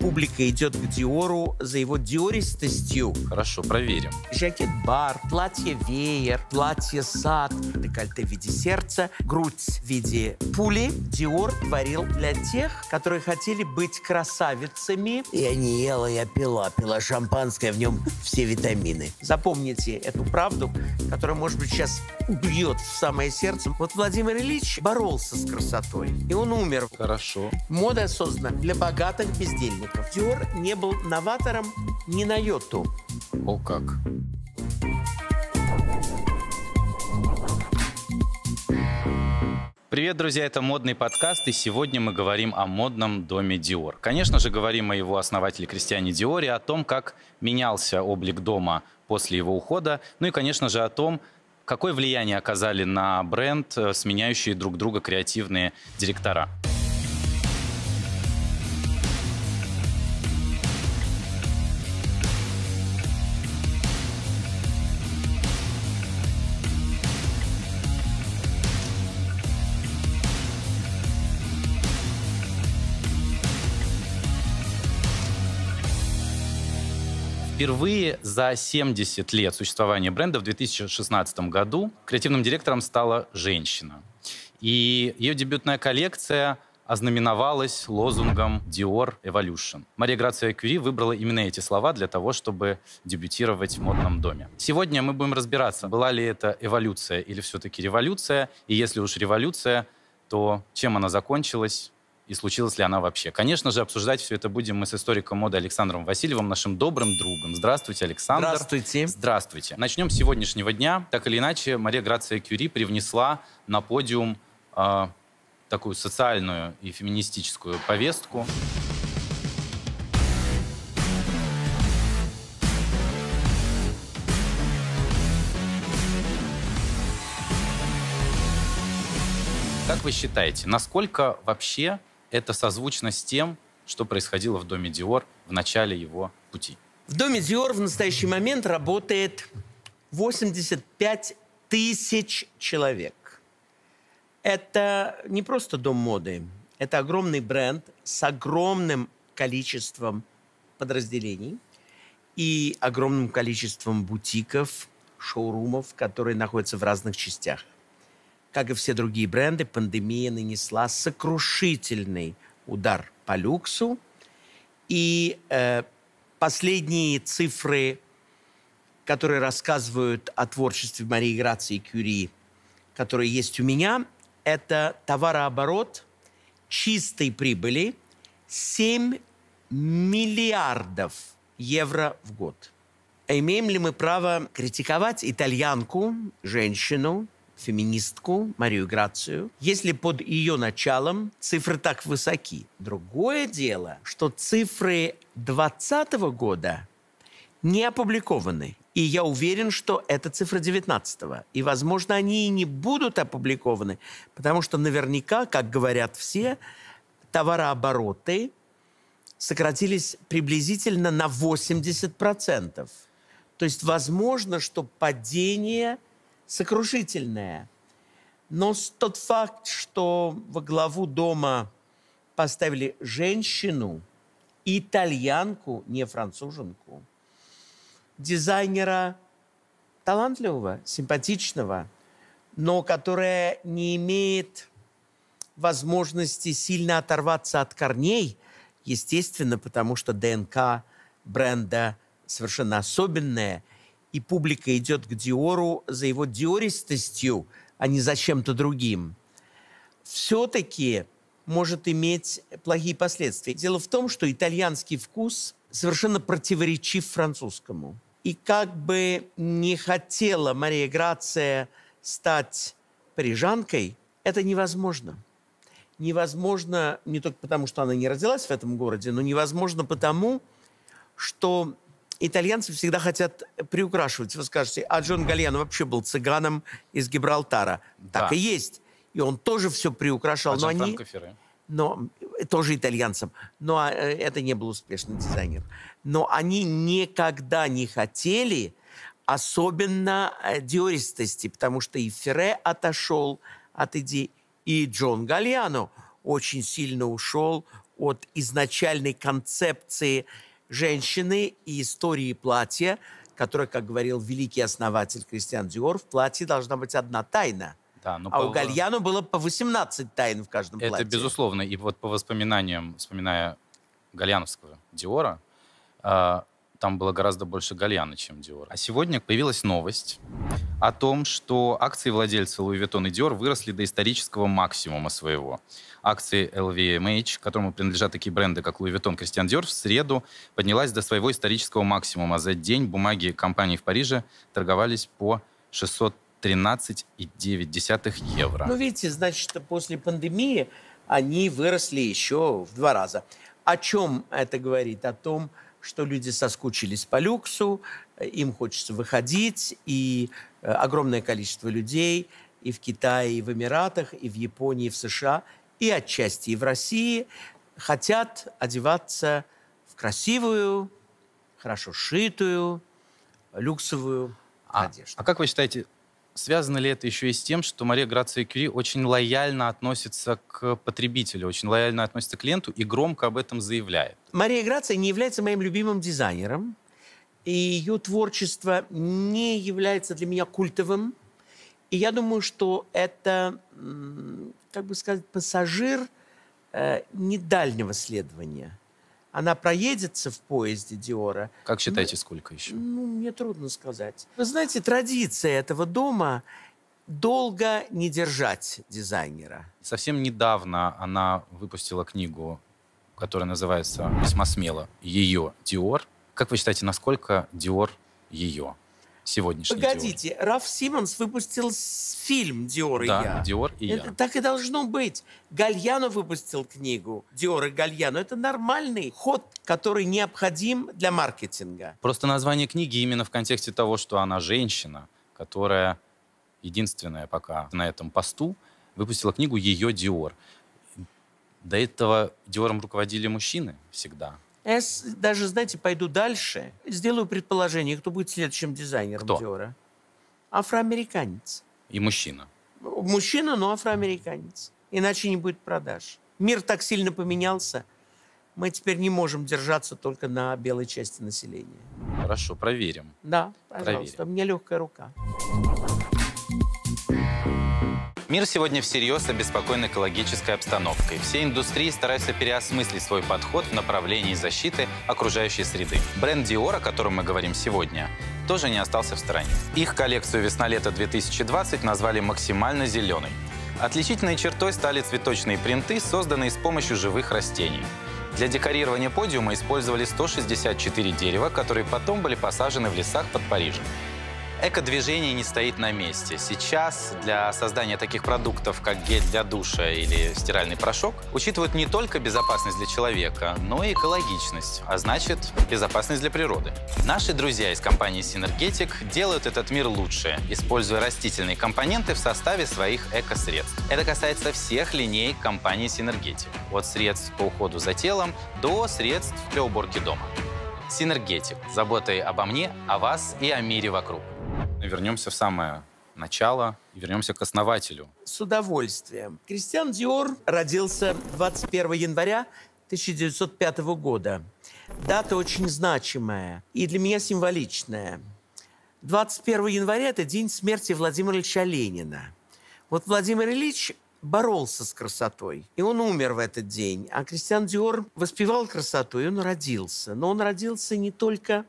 публика идет к Диору за его диористостью. Хорошо, проверим. Жакет-бар, платье-веер, платье-сад, декольте в виде сердца, грудь в виде пули. Диор творил для тех, которые хотели быть красавицами. Я не ела, я пила. Пила шампанское, в нем все витамины. Запомните эту правду, которая, может быть, сейчас убьет в самое сердце. Вот Владимир Ильич боролся с красотой, и он умер. Хорошо. Мода создана для богатых бездельников. Диор не был новатором ни на йоту. О как. Привет, друзья, это модный подкаст, и сегодня мы говорим о модном доме Dior. Конечно же, говорим о его основателе Кристиане Диоре, о том, как менялся облик дома после его ухода, ну и, конечно же, о том, какое влияние оказали на бренд э, сменяющие друг друга креативные директора. Впервые за 70 лет существования бренда в 2016 году креативным директором стала женщина. И ее дебютная коллекция ознаменовалась лозунгом Dior Evolution. Мария Грация Кюри выбрала именно эти слова для того, чтобы дебютировать в модном доме. Сегодня мы будем разбираться, была ли это эволюция или все-таки революция, и если уж революция, то чем она закончилась, и случилась ли она вообще. Конечно же, обсуждать все это будем мы с историком моды Александром Васильевым, нашим добрым другом. Здравствуйте, Александр. Здравствуйте. Здравствуйте. Начнем с сегодняшнего дня. Так или иначе, Мария Грация Кюри привнесла на подиум э, такую социальную и феминистическую повестку. Как вы считаете, насколько вообще это созвучно с тем, что происходило в доме Диор в начале его пути. В доме Диор в настоящий момент работает 85 тысяч человек. Это не просто дом моды, это огромный бренд с огромным количеством подразделений и огромным количеством бутиков, шоурумов, которые находятся в разных частях как и все другие бренды, пандемия нанесла сокрушительный удар по люксу. И э, последние цифры, которые рассказывают о творчестве Марии Грации Кюри, которые есть у меня, это товарооборот чистой прибыли 7 миллиардов евро в год. Имеем ли мы право критиковать итальянку, женщину, феминистку Марию Грацию, если под ее началом цифры так высоки. Другое дело, что цифры 2020 года не опубликованы. И я уверен, что это цифра 19 -го. И, возможно, они и не будут опубликованы, потому что наверняка, как говорят все, товарообороты сократились приблизительно на 80%. То есть возможно, что падение – сокрушительное. Но тот факт, что во главу дома поставили женщину, итальянку, не француженку, дизайнера талантливого, симпатичного, но которая не имеет возможности сильно оторваться от корней, естественно, потому что ДНК бренда совершенно особенная – и публика идет к Диору за его диористостью, а не за чем-то другим, все-таки может иметь плохие последствия. Дело в том, что итальянский вкус совершенно противоречив французскому. И как бы не хотела Мария Грация стать парижанкой, это невозможно. Невозможно не только потому, что она не родилась в этом городе, но невозможно потому, что итальянцы всегда хотят приукрашивать. Вы скажете, а Джон Гальяно вообще был цыганом из Гибралтара. Да. Так и есть. И он тоже все приукрашал. А но они... Но тоже итальянцам. Но э, это не был успешный дизайнер. Но они никогда не хотели особенно э, диористости, потому что и Ферре отошел от идеи, и Джон Гальяно очень сильно ушел от изначальной концепции женщины и истории платья, которая, как говорил великий основатель Кристиан Диор, в платье должна быть одна тайна. Да, но А по- у Гальяно было по 18 тайн в каждом Это платье. безусловно. И вот по воспоминаниям, вспоминая Гальяновского Диора, а, там было гораздо больше Гальяна, чем Диора. А сегодня появилась новость о том, что акции владельца Louis Vuitton и Dior выросли до исторического максимума своего. Акции LVMH, которому принадлежат такие бренды, как Louis Vuitton, Christian Dior, в среду поднялась до своего исторического максимума. За день бумаги компании в Париже торговались по 613,9 евро. Ну, видите, значит, после пандемии они выросли еще в два раза. О чем это говорит? О том, что люди соскучились по люксу, им хочется выходить, и э, огромное количество людей и в Китае, и в Эмиратах, и в Японии, и в США, и отчасти и в России хотят одеваться в красивую, хорошо сшитую, люксовую А, одежду. а как вы считаете, связано ли это еще и с тем, что Мария Грация Кюри очень лояльно относится к потребителю, очень лояльно относится к клиенту и громко об этом заявляет? Мария Грация не является моим любимым дизайнером, и ее творчество не является для меня культовым. И я думаю, что это, как бы сказать, пассажир э, недальнего следования. Она проедется в поезде Диора. Как считаете, сколько еще? Ну, мне трудно сказать. Вы знаете, традиция этого дома долго не держать дизайнера. Совсем недавно она выпустила книгу, которая называется весьма смело «Ее Диор». Как вы считаете, насколько Диор ее? Сегодняшний Погодите, Раф Симмонс выпустил фильм «Диор и Диор? я». Да, Диор и Это я. так и должно быть. Гальяно выпустил книгу «Диор и Гальяно». Это нормальный ход, который необходим для маркетинга. Просто название книги именно в контексте того, что она женщина, которая единственная пока на этом посту, выпустила книгу «Ее Диор». До этого Диором руководили мужчины всегда. Я даже, знаете, пойду дальше. Сделаю предположение, кто будет следующим дизайнером Кто? Диора. Афроамериканец. И мужчина. Мужчина, но афроамериканец. Иначе не будет продаж. Мир так сильно поменялся. Мы теперь не можем держаться только на белой части населения. Хорошо, проверим. Да, пожалуйста, Проверим. у меня легкая рука. Мир сегодня всерьез обеспокоен экологической обстановкой. Все индустрии стараются переосмыслить свой подход в направлении защиты окружающей среды. Бренд Dior, о котором мы говорим сегодня, тоже не остался в стороне. Их коллекцию весна-лето 2020 назвали максимально зеленой. Отличительной чертой стали цветочные принты, созданные с помощью живых растений. Для декорирования подиума использовали 164 дерева, которые потом были посажены в лесах под Парижем. Эко-движение не стоит на месте. Сейчас для создания таких продуктов, как гель для душа или стиральный порошок, учитывают не только безопасность для человека, но и экологичность, а значит, безопасность для природы. Наши друзья из компании Synergetic делают этот мир лучше, используя растительные компоненты в составе своих эко-средств. Это касается всех линеек компании Synergetic, от средств по уходу за телом до средств для уборки дома. Синергетик. Заботой обо мне, о вас и о мире вокруг. Вернемся в самое начало и вернемся к основателю. С удовольствием. Кристиан Диор родился 21 января 1905 года. Дата очень значимая и для меня символичная. 21 января – это день смерти Владимира Ильича Ленина. Вот Владимир Ильич боролся с красотой, и он умер в этот день. А Кристиан Диор воспевал красоту, и он родился. Но он родился не только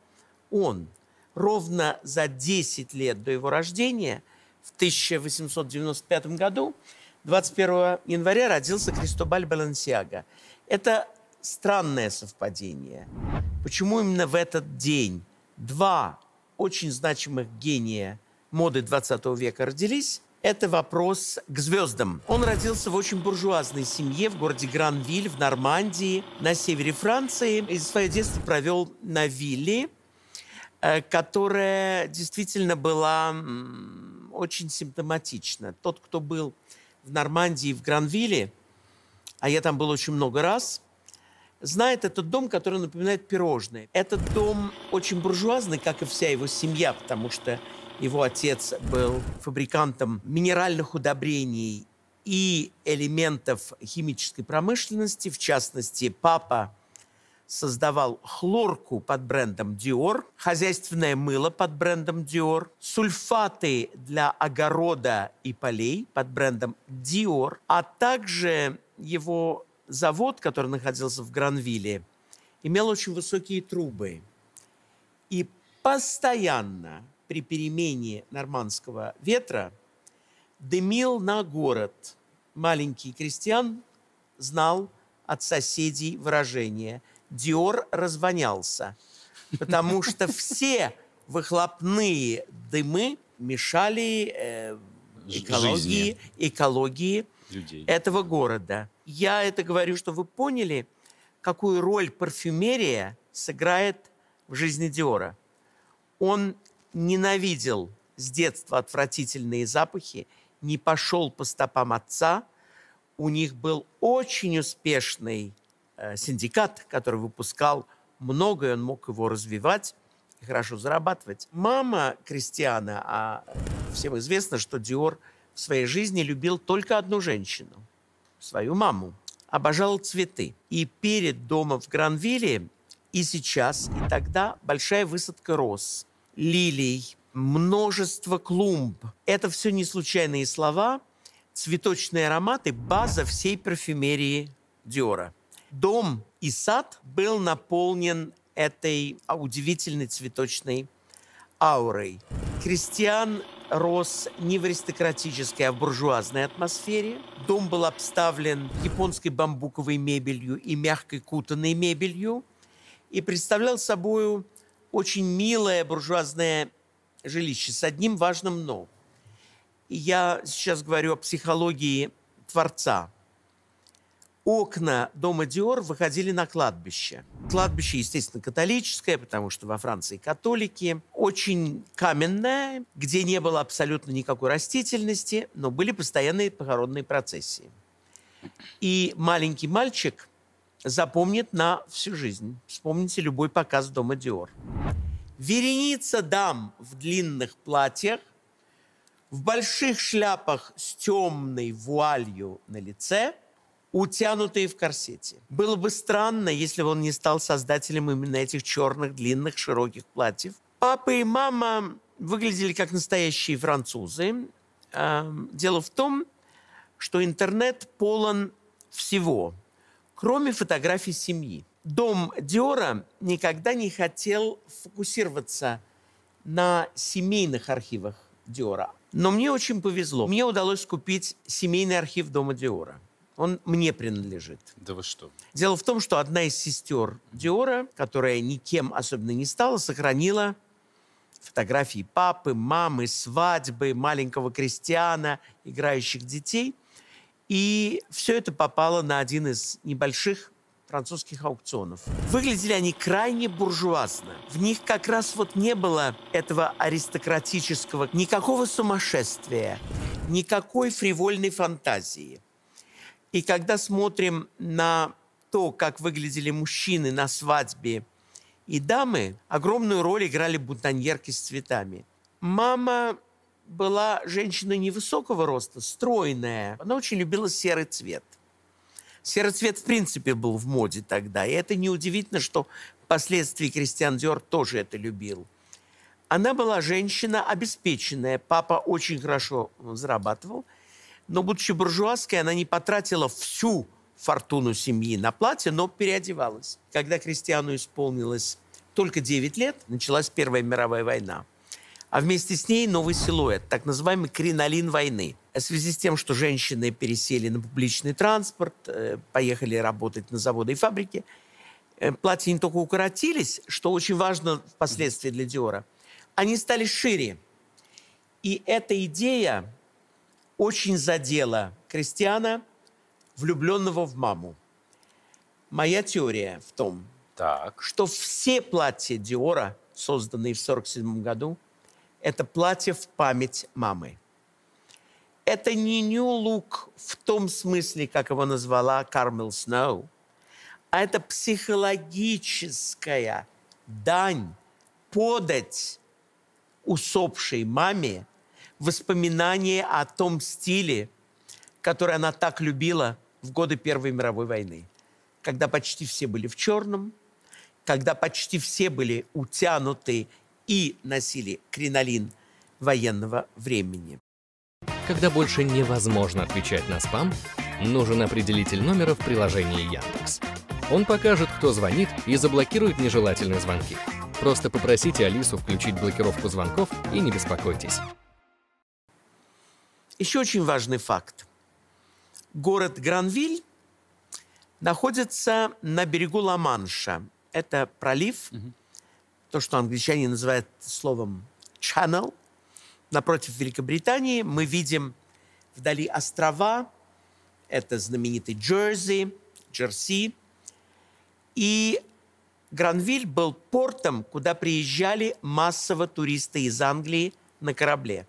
он. Ровно за 10 лет до его рождения, в 1895 году, 21 января родился Кристобаль Балансиага. Это странное совпадение. Почему именно в этот день два очень значимых гения моды 20 века родились? Это вопрос к звездам. Он родился в очень буржуазной семье в городе Гранвиль в Нормандии на севере Франции. И свое детство провел на вилле, которая действительно была очень симптоматична. Тот, кто был в Нормандии, в Гранвилле, а я там был очень много раз, знает этот дом, который напоминает пирожное. Этот дом очень буржуазный, как и вся его семья, потому что его отец был фабрикантом минеральных удобрений и элементов химической промышленности. В частности, папа создавал хлорку под брендом Dior, хозяйственное мыло под брендом Dior, сульфаты для огорода и полей под брендом Dior, а также его завод, который находился в Гранвилле, имел очень высокие трубы. И постоянно при перемене нормандского ветра дымил на город. Маленький крестьян знал от соседей выражение «Диор развонялся», потому что все выхлопные дымы мешали э, экологии, экологии людей. этого города. Я это говорю, что вы поняли, какую роль парфюмерия сыграет в жизни Диора. Он ненавидел с детства отвратительные запахи, не пошел по стопам отца. У них был очень успешный синдикат, который выпускал много, и он мог его развивать и хорошо зарабатывать. Мама Кристиана, а всем известно, что Диор в своей жизни любил только одну женщину, свою маму. Обожал цветы. И перед домом в Гранвилле, и сейчас, и тогда большая высадка роз, лилий, множество клумб. Это все не случайные слова. Цветочные ароматы – база всей парфюмерии Диора. Дом и сад был наполнен этой удивительной цветочной аурой. Кристиан рос не в аристократической, а в буржуазной атмосфере. Дом был обставлен японской бамбуковой мебелью и мягкой кутанной мебелью и представлял собой очень милое буржуазное жилище с одним важным «но». Я сейчас говорю о психологии Творца. Окна дома Диор выходили на кладбище. Кладбище, естественно, католическое, потому что во Франции католики. Очень каменное, где не было абсолютно никакой растительности, но были постоянные похоронные процессии. И маленький мальчик запомнит на всю жизнь. Вспомните любой показ дома Диор. Вереница дам в длинных платьях, в больших шляпах с темной вуалью на лице, утянутые в корсете. Было бы странно, если бы он не стал создателем именно этих черных, длинных, широких платьев. Папа и мама выглядели как настоящие французы. Дело в том, что интернет полон всего, кроме фотографий семьи дом Диора никогда не хотел фокусироваться на семейных архивах Диора. Но мне очень повезло. Мне удалось купить семейный архив дома Диора. Он мне принадлежит. Да вы что? Дело в том, что одна из сестер Диора, которая никем особенно не стала, сохранила фотографии папы, мамы, свадьбы, маленького крестьяна, играющих детей. И все это попало на один из небольших французских аукционов. Выглядели они крайне буржуазно. В них как раз вот не было этого аристократического, никакого сумасшествия, никакой фривольной фантазии. И когда смотрим на то, как выглядели мужчины на свадьбе и дамы, огромную роль играли бутоньерки с цветами. Мама была женщина невысокого роста, стройная. Она очень любила серый цвет – Серый цвет в принципе был в моде тогда. И это неудивительно, что впоследствии Кристиан Диор тоже это любил. Она была женщина обеспеченная. Папа очень хорошо зарабатывал. Но, будучи буржуазской, она не потратила всю фортуну семьи на платье, но переодевалась. Когда Кристиану исполнилось только 9 лет, началась Первая мировая война а вместе с ней новый силуэт, так называемый кринолин войны. В связи с тем, что женщины пересели на публичный транспорт, э, поехали работать на заводы и фабрики, э, платья не только укоротились, что очень важно впоследствии для Диора, они стали шире. И эта идея очень задела крестьяна, влюбленного в маму. Моя теория в том, так. что все платья Диора, созданные в 1947 году, это платье в память мамы. Это не New Look в том смысле, как его назвала Кармел Сноу, а это психологическая дань, подать усопшей маме воспоминания о том стиле, который она так любила в годы Первой мировой войны, когда почти все были в черном, когда почти все были утянуты и носили кринолин военного времени. Когда больше невозможно отвечать на спам, нужен определитель номера в приложении Яндекс. Он покажет, кто звонит, и заблокирует нежелательные звонки. Просто попросите Алису включить блокировку звонков и не беспокойтесь. Еще очень важный факт. Город Гранвиль находится на берегу Ла-Манша. Это пролив, угу. то, что англичане называют словом channel. Напротив Великобритании мы видим вдали острова. Это знаменитый Джерси, Джерси. И Гранвиль был портом, куда приезжали массово туристы из Англии на корабле.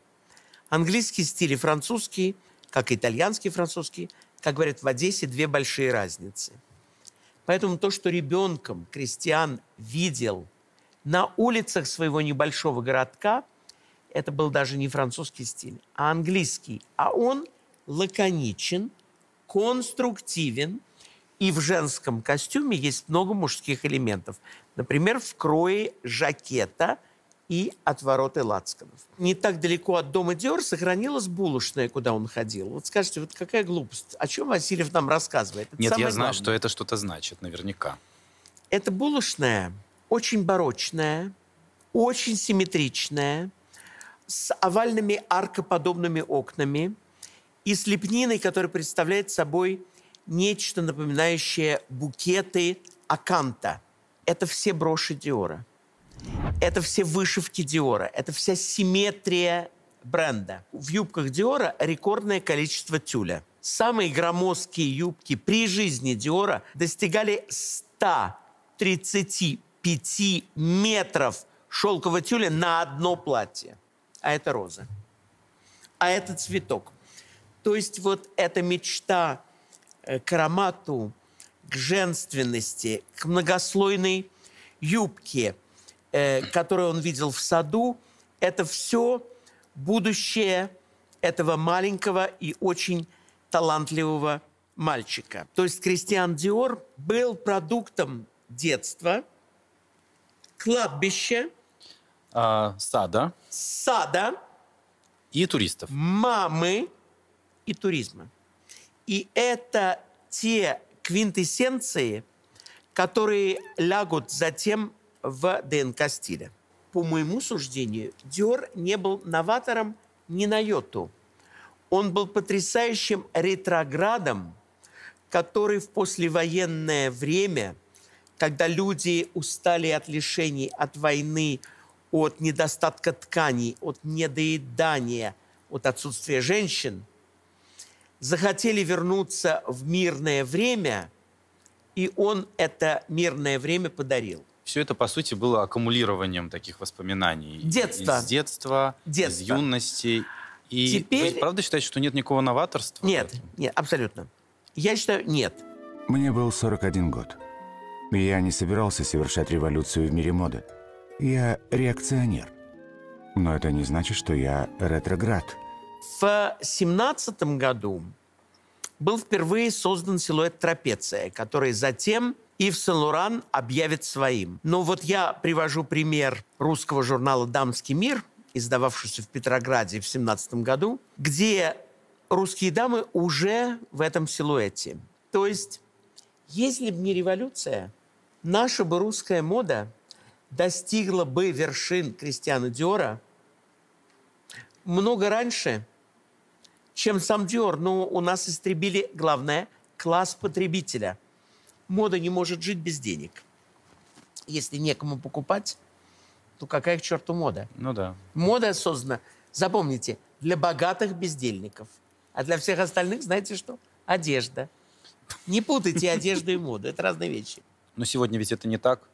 Английский стиль и французский, как и итальянский и французский, как говорят в Одессе, две большие разницы. Поэтому то, что ребенком крестьян видел на улицах своего небольшого городка, это был даже не французский стиль, а английский. А он лаконичен, конструктивен – и в женском костюме есть много мужских элементов. Например, в крое жакета и отвороты лацканов. Не так далеко от дома Диор сохранилась булочная, куда он ходил. Вот скажите, вот какая глупость. О чем Васильев нам рассказывает? Это Нет, я знаю, главное. что это что-то значит, наверняка. Это булочная очень барочная, очень симметричная, с овальными аркоподобными окнами и с лепниной, которая представляет собой нечто напоминающее букеты Аканта. Это все броши Диора. Это все вышивки Диора. Это вся симметрия бренда. В юбках Диора рекордное количество тюля. Самые громоздкие юбки при жизни Диора достигали 135 метров шелкового тюля на одно платье. А это роза. А это цветок. То есть вот эта мечта Э, к аромату, к женственности, к многослойной юбке, э, которую он видел в саду, это все будущее этого маленького и очень талантливого мальчика. То есть Кристиан Диор был продуктом детства, кладбища, а, сада, сада и туристов, мамы и туризма. И это те квинтэссенции, которые лягут затем в ДНК стиля. По моему суждению, Диор не был новатором ни на йоту. Он был потрясающим ретроградом, который в послевоенное время, когда люди устали от лишений, от войны, от недостатка тканей, от недоедания, от отсутствия женщин – захотели вернуться в мирное время, и он это мирное время подарил. Все это, по сути, было аккумулированием таких воспоминаний. Детства. Из детства, детства. из юности. И Теперь... вы правда считаете, что нет никакого новаторства? Нет, нет, абсолютно. Я считаю, нет. Мне был 41 год. Я не собирался совершать революцию в мире моды. Я реакционер. Но это не значит, что я ретроград. В семнадцатом году был впервые создан силуэт трапеция, который затем Ив Сен-Лоран объявит своим. Но вот я привожу пример русского журнала «Дамский мир», издававшийся в Петрограде в 17 году, где русские дамы уже в этом силуэте. То есть, если бы не революция, наша бы русская мода достигла бы вершин Кристиана Диора много раньше, чем сам Диор. Но у нас истребили, главное, класс потребителя. Мода не может жить без денег. Если некому покупать, то какая к черту мода? Ну да. Мода создана, запомните, для богатых бездельников. А для всех остальных, знаете что? Одежда. Не путайте одежду и моду. Это разные вещи. Но сегодня ведь это не так.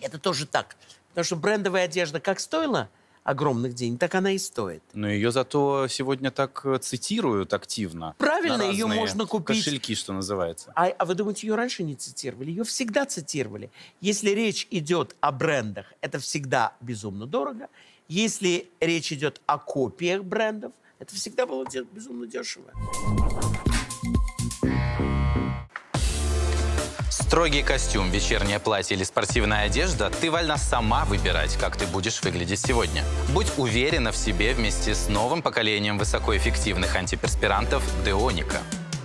Это тоже так. Потому что брендовая одежда как стоила огромных денег, так она и стоит. Но ее зато сегодня так э, цитируют активно. Правильно, ее можно купить. Кошельки, что называется. А, а вы думаете, ее раньше не цитировали? Ее всегда цитировали. Если речь идет о брендах, это всегда безумно дорого. Если речь идет о копиях брендов, это всегда было безумно дешево. Строгий костюм, вечернее платье или спортивная одежда – ты вольна сама выбирать, как ты будешь выглядеть сегодня. Будь уверена в себе вместе с новым поколением высокоэффективных антиперспирантов Деоника.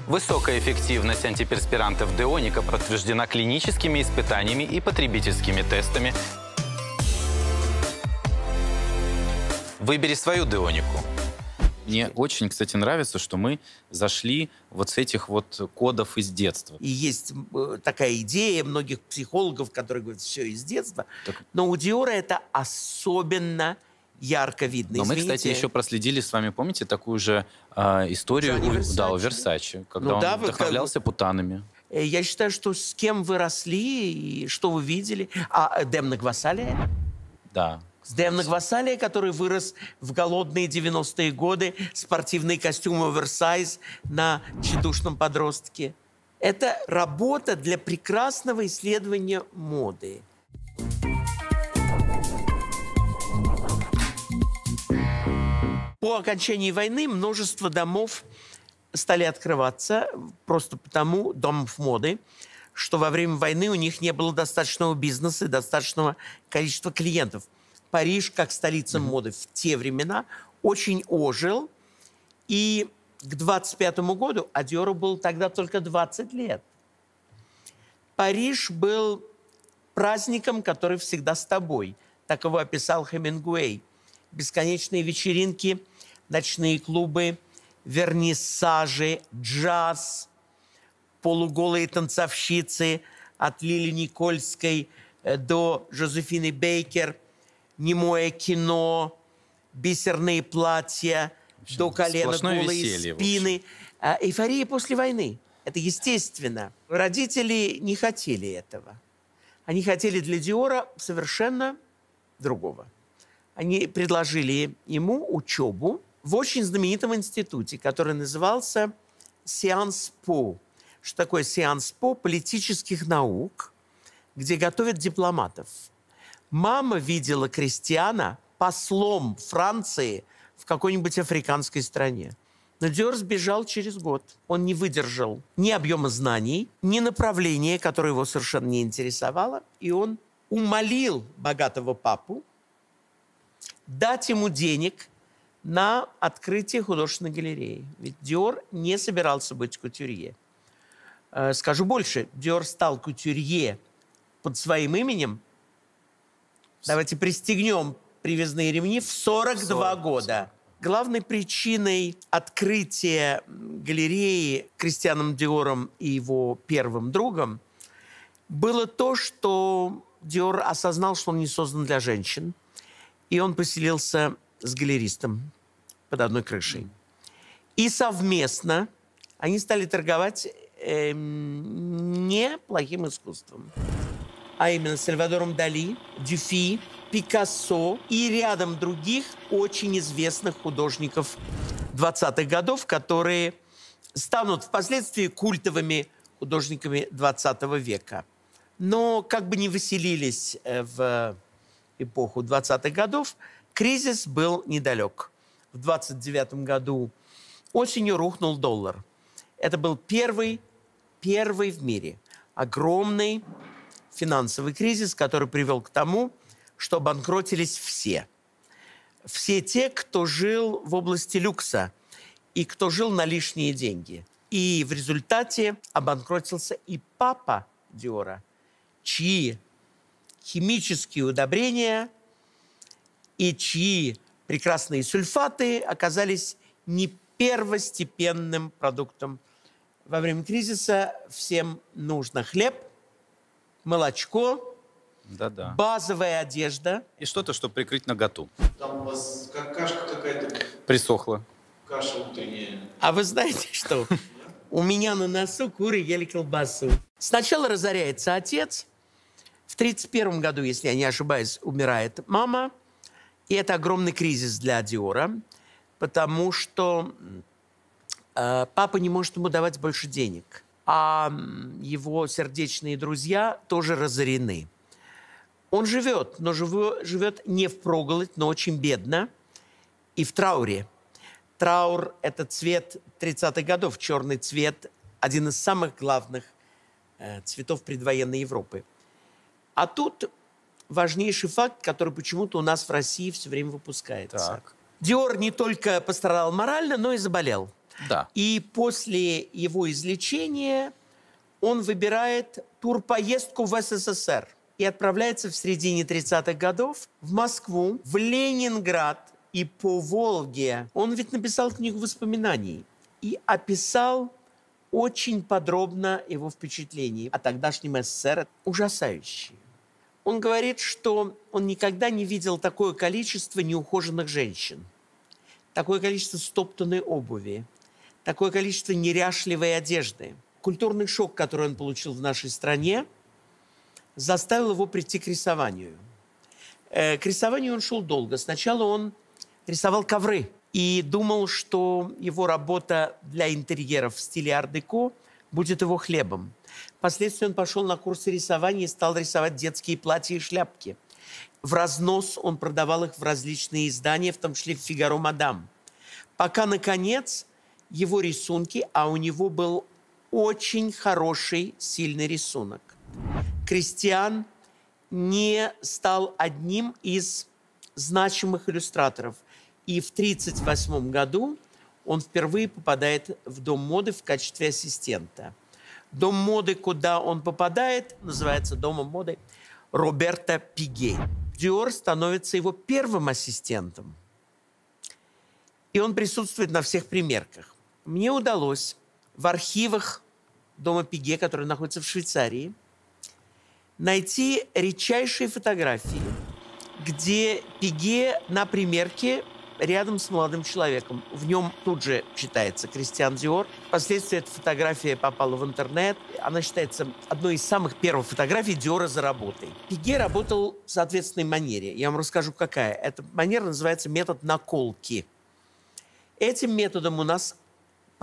Высокая эффективность антиперспирантов Деоника подтверждена клиническими испытаниями и потребительскими тестами. Выбери свою Деонику. Мне очень, кстати, нравится, что мы зашли вот с этих вот кодов из детства. И есть э, такая идея многих психологов, которые говорят, все из детства. Так- Но у Диора это особенно ярко видно. Но мы, кстати, Извините. еще проследили с вами, помните, такую же а, историю у, Версаче, да, у? Версачи, когда Ну он да, вдохновлялся путанами. Э, Я считаю, что с кем вы росли и что вы видели. А э, Демна Гвасалия? Да. С Демна Гвасалия, который вырос в голодные 90-е годы, спортивный костюм оверсайз на тщедушном подростке. Это работа для прекрасного исследования моды. По окончании войны множество домов стали открываться просто потому, домов моды, что во время войны у них не было достаточного бизнеса и достаточного количества клиентов. Париж, как столица моды в те времена, очень ожил. И к 25 году, а Диору было тогда только 20 лет, Париж был праздником, который всегда с тобой. Так его описал Хемингуэй. Бесконечные вечеринки, ночные клубы, вернисажи, джаз, полуголые танцовщицы от Лили Никольской э, до Жозефины Бейкер, немое кино, бисерные платья, до колена голые веселье, спины. А, Эйфория после войны. Это естественно. Родители не хотели этого. Они хотели для Диора совершенно другого. Они предложили ему учебу в очень знаменитом институте, который назывался Сеанс По. Что такое Сеанс По? Политических наук, где готовят дипломатов. Мама видела крестьяна послом Франции в какой-нибудь африканской стране. Но Диор сбежал через год. Он не выдержал ни объема знаний, ни направления, которое его совершенно не интересовало. И он умолил богатого папу дать ему денег на открытие художественной галереи. Ведь Диор не собирался быть кутюрье. Э, Скажу больше, Диор стал кутюрье под своим именем. Давайте пристегнем привязные ремни в 42 года. Главной причиной открытия галереи Кристианом Диором и его первым другом было то, что Диор осознал, что он не создан для женщин, и он поселился с галеристом под одной крышей. И совместно они стали торговать эм, неплохим искусством, а именно Сальвадором Дали, Дюфи, Пикассо и рядом других очень известных художников 20-х годов, которые станут впоследствии культовыми художниками 20 века. Но как бы ни выселились э, в эпоху 20-х годов, кризис был недалек. В 29 году осенью рухнул доллар. Это был первый, первый в мире огромный финансовый кризис, который привел к тому, что обанкротились все. Все те, кто жил в области люкса и кто жил на лишние деньги. И в результате обанкротился и папа Диора, чьи химические удобрения и чьи прекрасные сульфаты оказались не первостепенным продуктом. Во время кризиса всем нужно хлеб, молочко, Да-да. базовая одежда. И что-то, чтобы прикрыть наготу. Там у вас как кашка какая-то, Присохло. каша утренняя. А вы знаете что? У меня на носу куры ели колбасу. Сначала разоряется отец. В 1931 году, если я не ошибаюсь, умирает мама. И это огромный кризис для Диора, потому что э, папа не может ему давать больше денег. А его сердечные друзья тоже разорены. Он живет, но живет не в проголодь, но очень бедно и в трауре. Траур – это цвет 30-х годов, черный цвет, один из самых главных э, цветов предвоенной Европы. А тут важнейший факт, который почему-то у нас в России все время выпускается. Так. Диор не только пострадал морально, но и заболел. Да. И после его излечения он выбирает турпоездку в СССР и отправляется в середине 30-х годов в Москву, в Ленинград и по Волге. Он ведь написал книгу воспоминаний и описал очень подробно его впечатления о тогдашнем СССР. Ужасающие. Он говорит, что он никогда не видел такое количество неухоженных женщин, такое количество стоптанной обуви, такое количество неряшливой одежды. Культурный шок, который он получил в нашей стране, заставил его прийти к рисованию. Э, К рисованию он шел долго. Сначала он рисовал ковры и думал, что его работа для интерьеров в стиле ар-деко будет его хлебом. Впоследствии он пошел на курсы рисования и стал рисовать детские платья и шляпки. В разнос он продавал их в различные издания, в том числе в «Фигаро Мадам». Пока, наконец, его рисунки, а у него был очень хороший, сильный рисунок. Кристиан не стал одним из значимых иллюстраторов. И в 1938 году он впервые попадает в Дом моды в качестве ассистента. Дом моды, куда он попадает, называется Домом моды Роберта Пиге. Диор становится его первым ассистентом. И он присутствует на всех примерках. Мне удалось в архивах Дома Пиге, который находится в Швейцарии, найти редчайшие фотографии, где Пиге на примерке рядом с молодым человеком. В нем тут же читается Кристиан Диор. Впоследствии эта фотография попала в интернет. Она считается одной из самых первых фотографий Диора за работой. Пиге работал в соответственной манере. Я вам расскажу, какая. Эта манера называется метод наколки. Этим методом у нас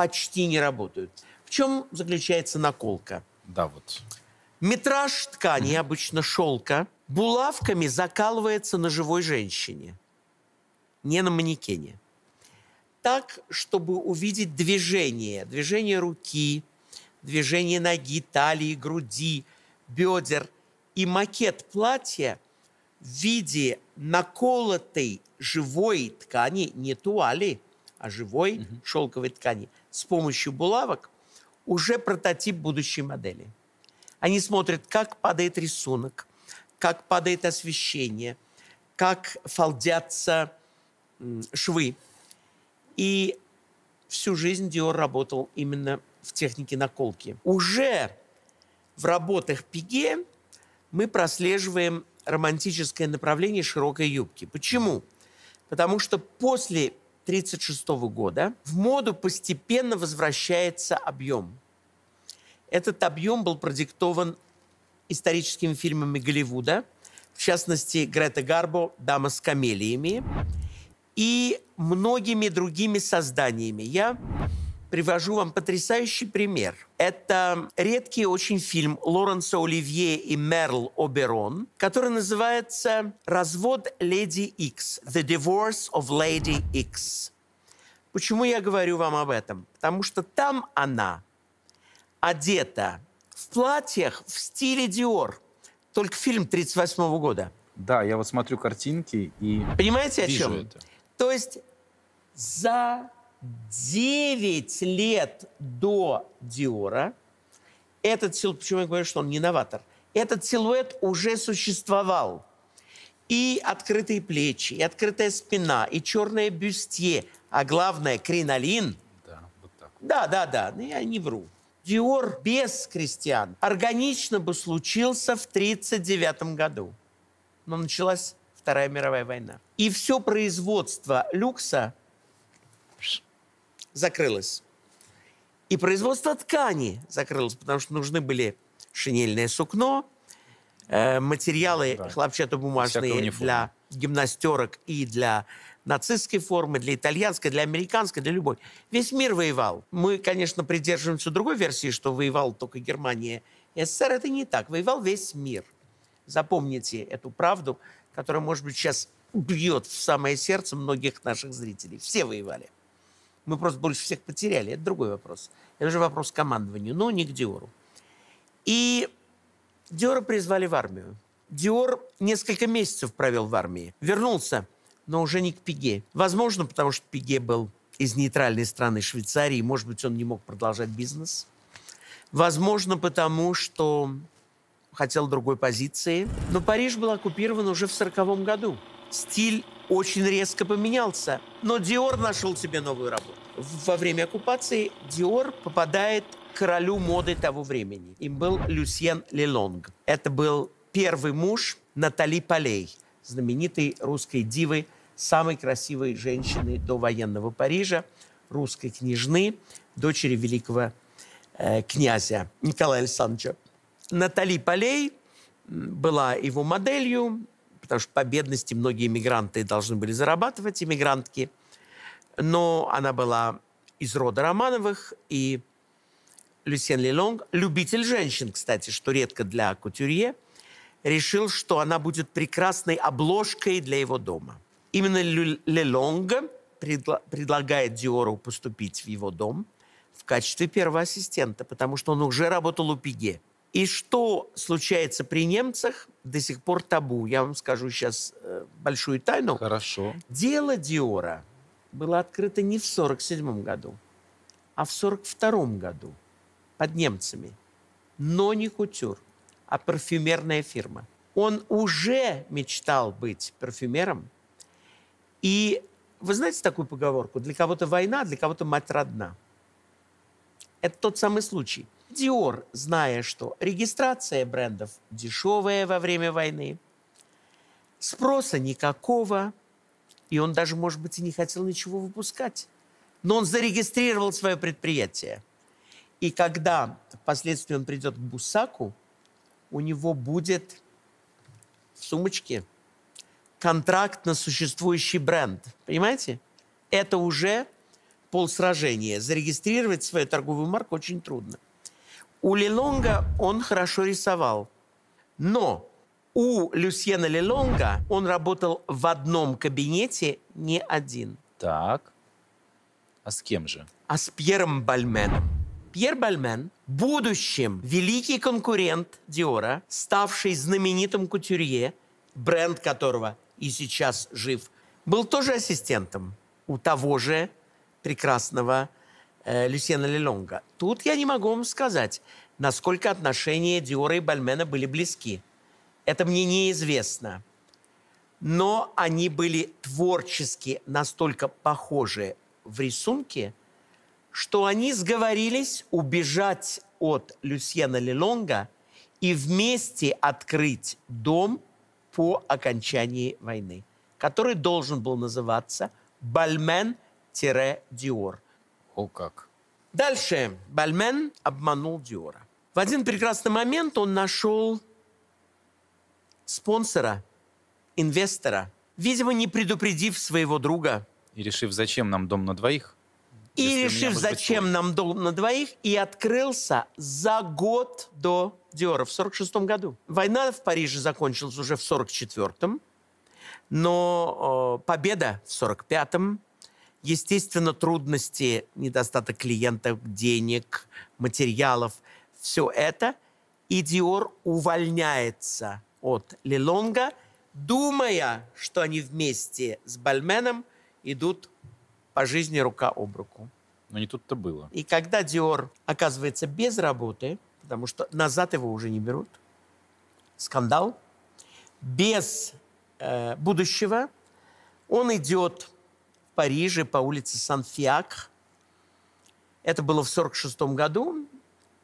почти не работают. В чем заключается наколка? Да, вот. Метраж ткани, обычно шелка, булавками закалывается на живой женщине, не на манекене. Так, чтобы увидеть движение, движение руки, движение ноги, талии, груди, бедер и макет платья в виде наколотой живой ткани, не туали, а живой шелковой ткани с помощью булавок уже прототип будущей модели. Они смотрят, как падает рисунок, как падает освещение, как фалдятся швы. И всю жизнь Диор работал именно в технике наколки. Уже в работах Пиге мы прослеживаем романтическое направление широкой юбки. Почему? Потому что после 1936 года в моду постепенно возвращается объем. Этот объем был продиктован историческими фильмами Голливуда, в частности, Грета Гарбо «Дама с камелиями» и многими другими созданиями. Я привожу вам потрясающий пример. Это редкий очень фильм Лоренса Оливье и Мерл Оберон, который называется «Развод леди Икс» «The Divorce of Lady X». Почему я говорю вам об этом? Потому что там она одета в платьях в стиле Диор. Только фильм 1938 года. Да, я вот смотрю картинки и Понимаете, о чем? это. То есть за 9 лет до Диора этот силуэт, почему я говорю, что он не новатор, этот силуэт уже существовал. И открытые плечи, и открытая спина, и черное бюстье, а главное, кринолин. Да, вот так. Да, да, да, я не вру. Диор без крестьян органично бы случился в 1939 году. Но началась Вторая мировая война. И все производство люкса закрылось. И производство ткани закрылось, потому что нужны были шинельное сукно, э, материалы Да. хлопчатобумажные для гимнастерок и для нацистской формы, для итальянской, для американской, для любой. Весь мир воевал. Мы, конечно, придерживаемся другой версии, что воевал только Германия и СССР. Это не так. Воевал весь мир. Запомните эту правду, которая, может быть, сейчас бьет в самое сердце многих наших зрителей. Все воевали. Мы просто больше всех потеряли. Это другой вопрос. Это уже вопрос командованию, но не к Диору. И Диора призвали в армию. Диор несколько месяцев провел в армии. Вернулся, но уже не к Пиге. Возможно, потому что Пиге был из нейтральной страны Швейцарии. Может быть, он не мог продолжать бизнес. Возможно, потому что хотел другой позиции. Но Париж был оккупирован уже в 1940 году. Стиль очень резко поменялся. Но Диор нашел себе новую работу. Во время оккупации Диор попадает к королю моды того времени. Им был Люсьен Лелонг. Это был первый муж Натали Полей, знаменитой русской дивы, самой красивой женщины до военного Парижа, русской княжны, дочери великого э, князя Николая Александровича. Натали Полей была его моделью, потому что по бедности многие иммигранты должны были зарабатывать, иммигрантки. Но она была из рода Романовых, и Люсьен Лелонг, любитель женщин, кстати, что редко для кутюрье, решил, что она будет прекрасной обложкой для его дома. Именно Лелонг предла- предлагает Диору поступить в его дом в качестве первого ассистента, потому что он уже работал у Пиге. И что случается при немцах, до сих пор табу. Я вам скажу сейчас э, большую тайну. Хорошо. Дело Диора было открыто не в 1947 году, а в 1942 году под немцами. Но не кутюр, а парфюмерная фирма. Он уже мечтал быть парфюмером. И вы знаете такую поговорку? Для кого-то война, для кого-то мать родна. Это тот самый случай – Диор, зная, что регистрация брендов дешевая во время войны, спроса никакого, и он даже, может быть, и не хотел ничего выпускать, но он зарегистрировал свое предприятие. И когда впоследствии он придет к Бусаку, у него будет в сумочке контракт на существующий бренд. Понимаете? Это уже полсражения. Зарегистрировать свою торговую марку очень трудно. У Лелонга он хорошо рисовал. Но у Люсьена Лелонга он работал в одном кабинете не один, Так. А с кем же? а с Пьером Бальменом. Пьер Бальмен, в будущем великий конкурент Диора, ставший знаменитым кутюрье, бренд которого и сейчас жив, был тоже ассистентом у того же прекрасного э, Люсьена Лелонга. Тут я не могу вам сказать, насколько отношения Диора и Бальмена были близки. Это мне неизвестно. Но они были творчески настолько похожи в рисунке, что они сговорились убежать от Люсьена Лелонга и вместе открыть дом по окончании войны, который должен был называться Бальмен-Диор. О, как. Дальше Бальмен обманул Диора. В один прекрасный момент он нашел спонсора, инвестора, видимо, не предупредив своего друга, И решив, зачем нам дом на двоих? и решив, быть зачем нам дом на двоих, и открылся за год до Диора, в 46 году. Война в Париже закончилась уже в 44-м, но э, победа в 45-м, естественно, трудности, недостаток клиентов, денег, материалов, все это, и Диор увольняется от Лелонга, думая, что они вместе с Бальменом идут по жизни рука об руку. Но не тут-то было. И когда Диор оказывается без работы, потому что назад его уже не берут, скандал, без э, будущего, он идет Париже по улице Сан-Фиакр. Это было в 46 году.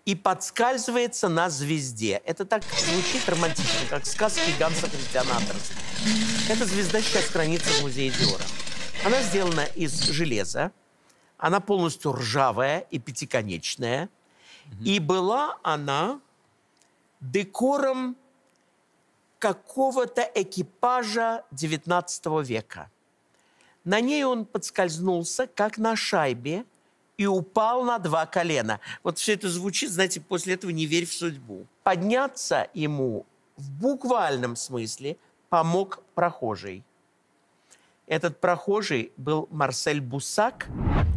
И подскальзывается на звезде. Это так звучит романтично, как сказки Ганса Христиана Андерсена. Эта звезда сейчас хранится в музее Диора. Она сделана из железа. Она полностью ржавая и пятиконечная. И была она декором какого-то экипажа XIX века. На ней он подскользнулся, как на шайбе, и упал на два колена. Вот все это звучит, знаете, после этого не верь в судьбу. Подняться ему в буквальном смысле помог прохожий. Этот прохожий был Марсель Бусак,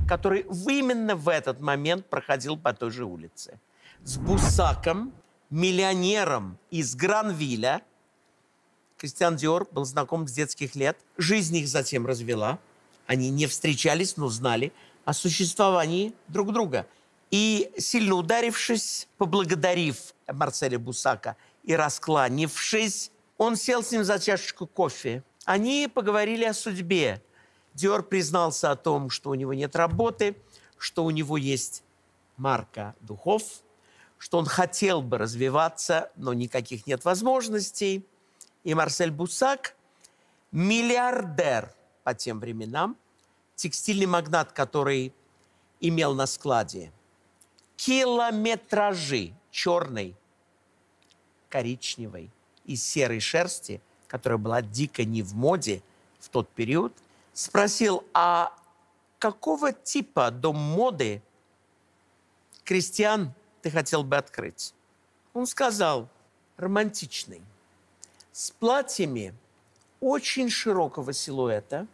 который именно в этот момент проходил по той же улице. С Бусаком миллионером из Гранвилля. Кристиан Диор был знаком с детских лет. Жизнь их затем развела. Они не встречались, но знали о существовании друг друга. И, сильно ударившись, поблагодарив Марселя Бусака и раскланившись, он сел с ним за чашечку кофе. Они поговорили о судьбе. Диор признался о том, что у него нет работы, что у него есть марка духов, что он хотел бы развиваться, но никаких нет возможностей. И Марсель Бусак, миллиардер по тем временам, текстильный магнат, который имел на складе километражи черной, коричневой и серой шерсти, которая была дико не в моде в тот период, спросил, а какого типа дом моды крестьян ты хотел бы открыть? Он сказал, романтичный, с платьями очень широкого силуэта,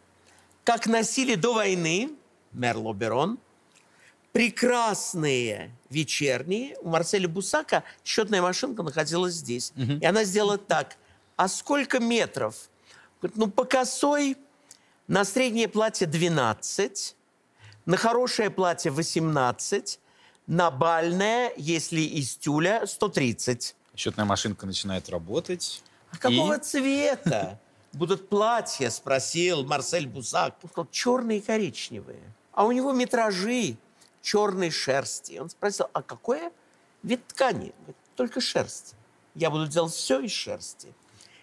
как носили до войны Мерло Берон, прекрасные вечерние. У Марселя Бусака счетная машинка находилась здесь. И она сделала так. А сколько метров? Говорит, ну, по косой на среднее платье 12, на хорошее платье 18, на бальное, если из тюля, 130. Счетная машинка начинает работать. А какого И- цвета будут платья, спросил Марсель Бусак. Он сказал, черные и коричневые. А у него метражи черной шерсти. Он спросил, а какое вид ткани? Говорит, Только шерсть. Я буду делать все из шерсти.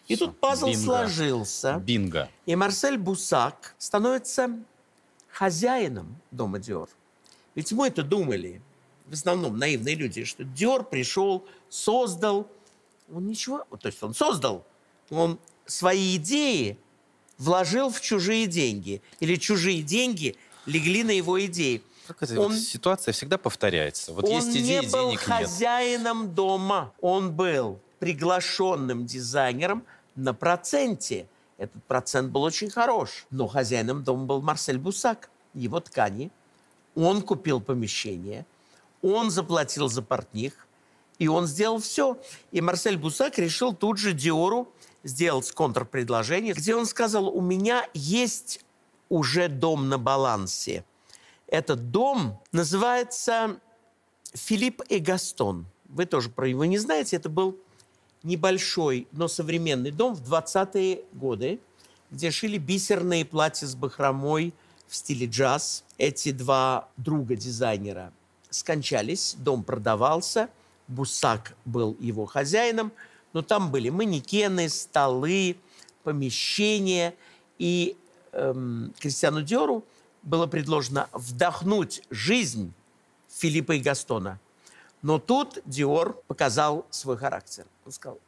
И Всё, тут пазл бинго. сложился. Бинго. И Марсель Бусак становится хозяином дома Диор. Ведь мы это думали, в основном наивные люди, что Диор пришел, создал. Он ничего, то есть он создал, он свои идеи вложил в чужие деньги. Или чужие деньги легли на его идеи. Как это Он- вот ситуация всегда повторяется. Вот он есть не идея, был денег нет. хозяином дома. Он был приглашенным дизайнером на проценте. Этот процент был очень хорош. Но хозяином дома был Марсель Бусак. Его ткани. Он купил помещение. Он заплатил за портних. И он сделал все. И Марсель Бусак решил тут же Диору сделать контрпредложение, где он сказал, у меня есть уже дом на балансе. Этот дом называется Филипп и Гастон. Вы тоже про него не знаете. Это был небольшой, но современный дом в 20-е годы, где шили бисерные платья с бахромой в стиле джаз. Эти два друга дизайнера скончались, дом продавался, Бусак был его хозяином, но там были манекены, столы, помещения. И эм, Кристиану Диору было предложено вдохнуть жизнь Филиппа и Гастона. Но тут Диор показал свой характер. Он сказал,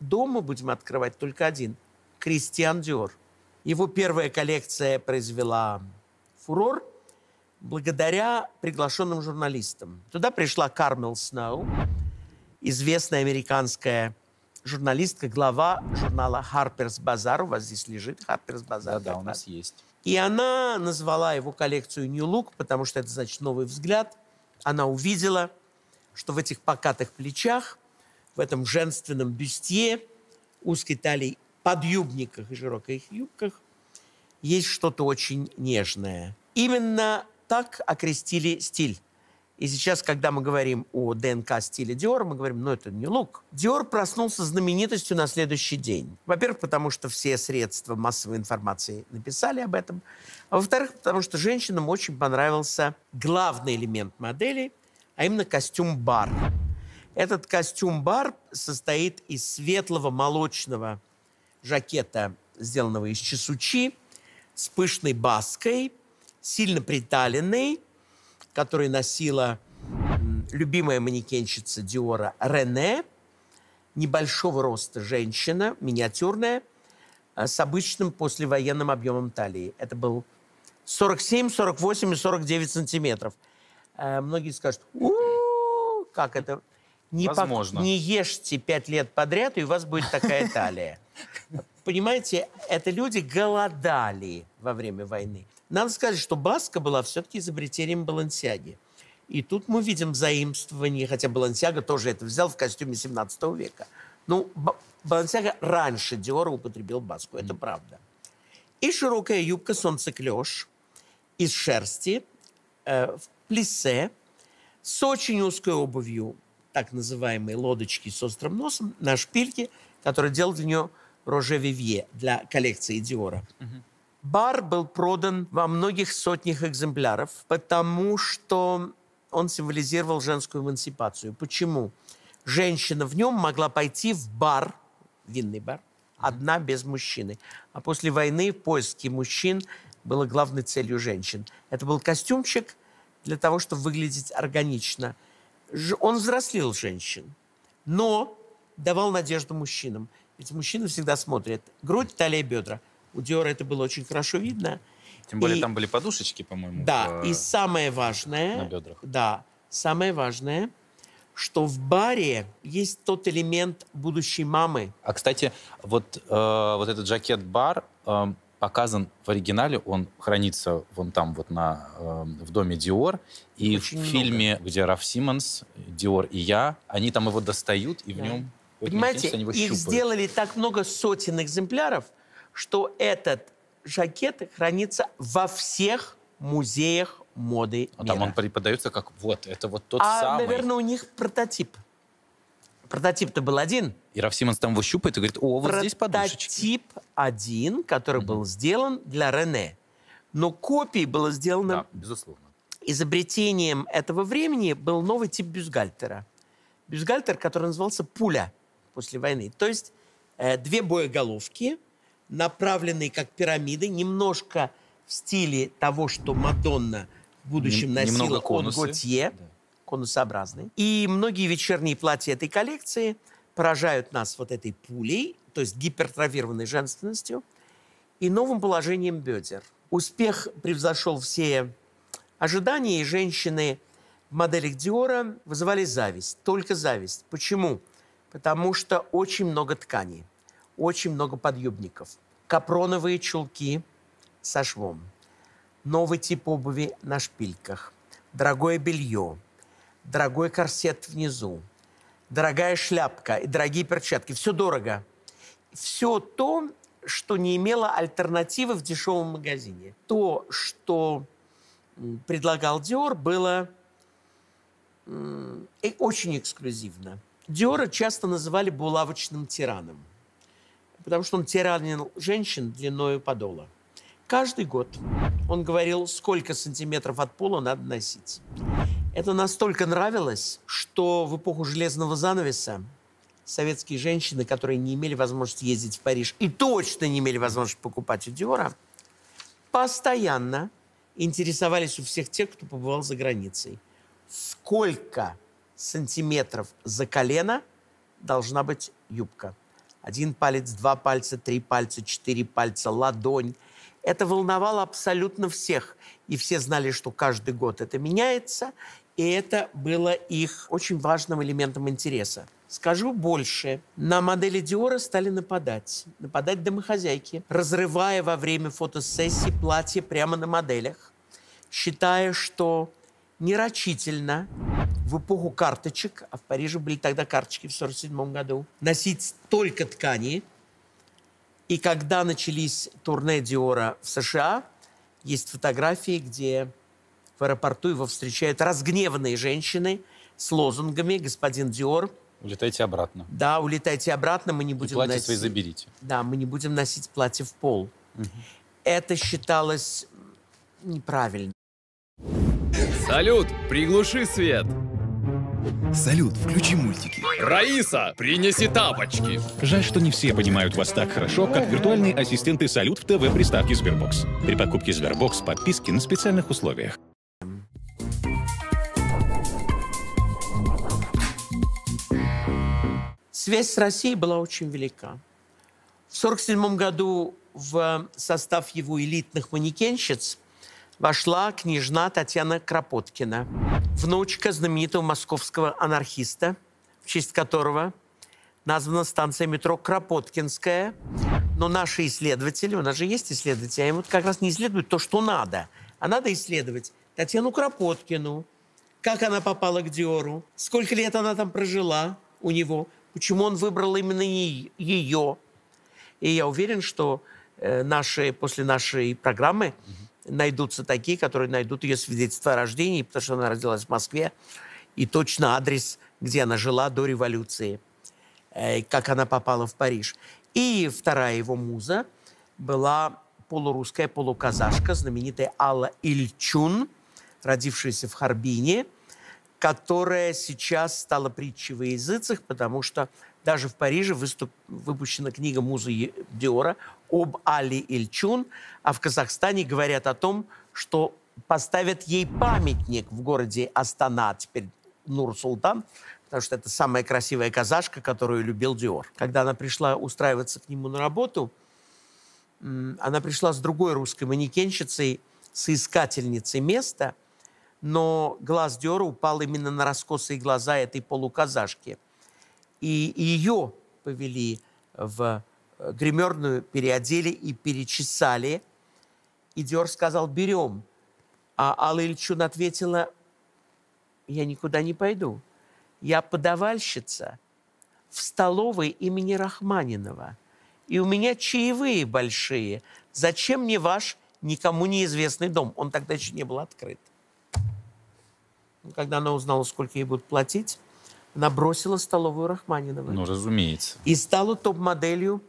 дома будем открывать только один – Кристиан Диор. Его первая коллекция произвела фурор благодаря приглашенным журналистам. Туда пришла Кармел Сноу, известная американская журналистка, глава журнала Harper's Bazaar. У вас здесь лежит Harper's Bazaar. Да-да, как у нас есть. И она назвала его коллекцию New Look, потому что это значит новый взгляд. Она увидела, что в этих покатых плечах, в этом женственном бюстье, узкой талии, подъюбниках и широких юбках есть что-то очень нежное. Именно так окрестили стиль. И сейчас, когда мы говорим о ДНК стиля Диора, мы говорим, ну это не лук. Диор проснулся знаменитостью на следующий день. Во-первых, потому что все средства массовой информации написали об этом. А во-вторых, потому что женщинам очень понравился главный элемент модели, а именно костюм-бар. Этот костюм-бар состоит из светлого молочного жакета, сделанного из чесучи, с пышной баской, сильно приталенный, который носила любимая манекенщица Диора Рене, небольшого роста женщина, миниатюрная, а, с обычным послевоенным объемом талии. Это был 47, 48 и 49 сантиметров. Э, Многие скажут, «У, как это? Не, Возможно. не ешьте пять лет подряд, и у вас будет такая талия. Понимаете, это люди голодали во время войны. Надо сказать, что Баска была все-таки изобретением Балансиаги. И тут мы видим заимствование, хотя Балансиага тоже это взял в костюме 17 века. Ну, Ба- Балансиага раньше Диора употребил баску, это правда. И широкая юбка солнцеклеш из шерсти э, в плиссе с очень узкой обувью, так называемые лодочки с острым носом, на шпильке, который делал для нее Роже Вивье для коллекции Диора. Бар был продан во многих сотнях экземпляров, потому что он символизировал женскую эмансипацию. Почему? Женщина в нем могла пойти в бар, винный бар, одна без мужчины. А после войны поиски мужчин было главной целью женщин. Это был костюмчик для того, чтобы выглядеть органично. Он взрослил женщин, но давал надежду мужчинам. Ведь мужчины всегда смотрят грудь, талия, бедра. У Диора это было очень хорошо видно. Тем более И- там были подушечки, по-моему. Да, в, и самое важное... на бедрах. Да, самое важное, что в баре есть тот элемент будущей мамы. А, кстати, вот, э, вот этот жакет-бар э, показан в оригинале, он хранится вон там вот на, э, в доме Диор. И Очень в много. фильме, где Раф Симмонс, Диор и я, они там его достают, и в Да. нем... вот Понимаете, их щупают. сделали так много сотен экземпляров, что этот жакет хранится во всех музеях моды А там мира. он преподается как вот, это вот тот а, самый. наверное, у них прототип. Прототип-то был один. И Раф Симмонс там его щупает и говорит, о, вот здесь подушечки. Прототип один, который был сделан для Рене. Но копий было сделано Да, безусловно. изобретением этого времени был новый тип бюстгальтера. Бюстгальтер, который назывался пуля после войны. То есть э, две боеголовки, направленные как пирамиды, немножко в стиле того, что Мадонна в будущем Нем- носила от. Готье, Да. конусообразный. И многие вечерние платья этой коллекции поражают нас вот этой пулей, то есть гипертрофированной женственностью и новым положением бедер. Успех превзошел все ожидания, и женщины в моделях Диора вызывали зависть, только зависть. Почему? Потому что очень много ткани, очень много подъюбников, капроновые чулки со швом, новый тип обуви на шпильках, дорогое белье, дорогой корсет внизу, дорогая шляпка и дорогие перчатки. Все дорого. Все то, что не имело альтернативы в дешевом магазине. То, что предлагал Диор, было очень эксклюзивно. Диора часто называли булавочным тираном, потому что он тиранил женщин длиною подола. Каждый год он говорил, сколько сантиметров от пола надо носить. Это настолько нравилось, что в эпоху железного занавеса советские женщины, которые не имели возможности ездить в Париж и точно не имели возможности покупать у Диора, постоянно интересовались у всех тех, кто побывал за границей. Сколько сантиметров за колено должна быть юбка? Один палец, два пальца, три пальца, четыре пальца, ладонь. Это волновало абсолютно всех. И все знали, что каждый год это меняется. И это было их очень важным элементом интереса. Скажу больше. На модели Диора стали нападать. Нападать домохозяйки, разрывая во время фотосессии платье прямо на моделях, считая, что нерочительно в эпоху карточек, а в Париже были тогда карточки в 1947 году, носить столько ткани. И когда начались турне Диора в США, есть фотографии, где в аэропорту его встречают разгневанные женщины с лозунгами «Господин Диор, Улетайте обратно. да, улетайте обратно, мы не И будем платье носить». свои заберите. Да, мы не будем носить платье в пол. Это считалось неправильно. Салют, приглуши свет. Салют, включи мультики. Раиса, принеси тапочки. Жаль, что не все понимают вас так хорошо, как виртуальные ассистенты «Салют» в ТВ-приставке Sberbox. При покупке Sberbox подписки на специальных условиях. Связь с Россией была очень велика. В 1947 году в состав его элитных манекенщиц вошла княжна Татьяна Кропоткина, внучка знаменитого московского анархиста, в честь которого названа станция метро Кропоткинская. Но наши исследователи, у нас же есть исследователи, они вот как раз не исследуют то, что надо, а надо исследовать Татьяну Кропоткину, как она попала к Диору, сколько лет она там прожила у него, почему он выбрал именно ее. И я уверен, что э, наши, после нашей программы найдутся такие, которые найдут ее свидетельство о рождении, потому что она родилась в Москве, и точно адрес, где она жила до революции, э, как она попала в Париж. И вторая его муза была полурусская, полуказашка, знаменитая Алла Ильчун, родившаяся в Харбине, которая сейчас стала притчей во языцах, потому что даже в Париже выступ... выпущена книга Музы Диора об Али Ильчун, а в Казахстане говорят о том, что поставят ей памятник в городе Астана, теперь Нур-Султан, потому что это самая красивая казашка, которую любил Диор. Когда она пришла устраиваться к нему на работу, она пришла с другой русской манекенщицей, соискательницей места, но глаз Диора упал именно на раскосые глаза этой полуказашки. И ее повели в гримерную, переодели и перечесали. И Диор сказал, берем. А Алла Ильчун ответила, я никуда не пойду. Я подавальщица в столовой имени Рахманинова. И у меня чаевые большие. Зачем мне ваш никому неизвестный дом? Он тогда еще не был открыт. Когда она узнала, сколько ей будут платить, она бросила столовую Рахманинова Ну, разумеется. и стала топ-моделью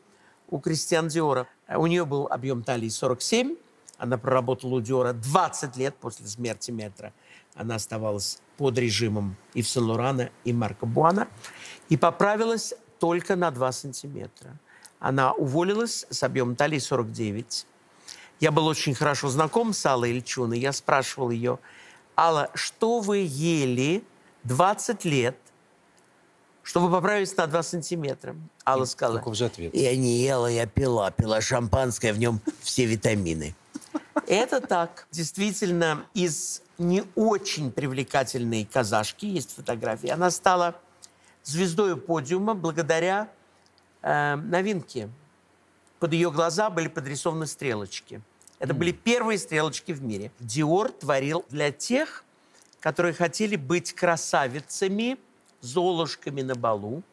у Кристиан Диора. У нее был объем талии 47, она проработала у Диора 20 лет после смерти Метра. Она оставалась под режимом и в Сен-Лорана, и Марка Буана, и поправилась только на 2 сантиметра. Она уволилась с объемом талии 49. Я был очень хорошо знаком с Аллой Ильчун, и я спрашивал ее, Алла, что вы ели 20 лет, чтобы поправиться на 2 сантиметра? Алла сказала, Каков же ответ? я не ела, я пила. Пила шампанское, в нем все витамины. Это так. Действительно, из не очень привлекательной казашки, есть фотографии, она стала звездой подиума благодаря э, новинке. Под ее глаза были подрисованы стрелочки. Это были первые стрелочки в мире. Диор творил для тех, которые хотели быть красавицами, золушками на балу,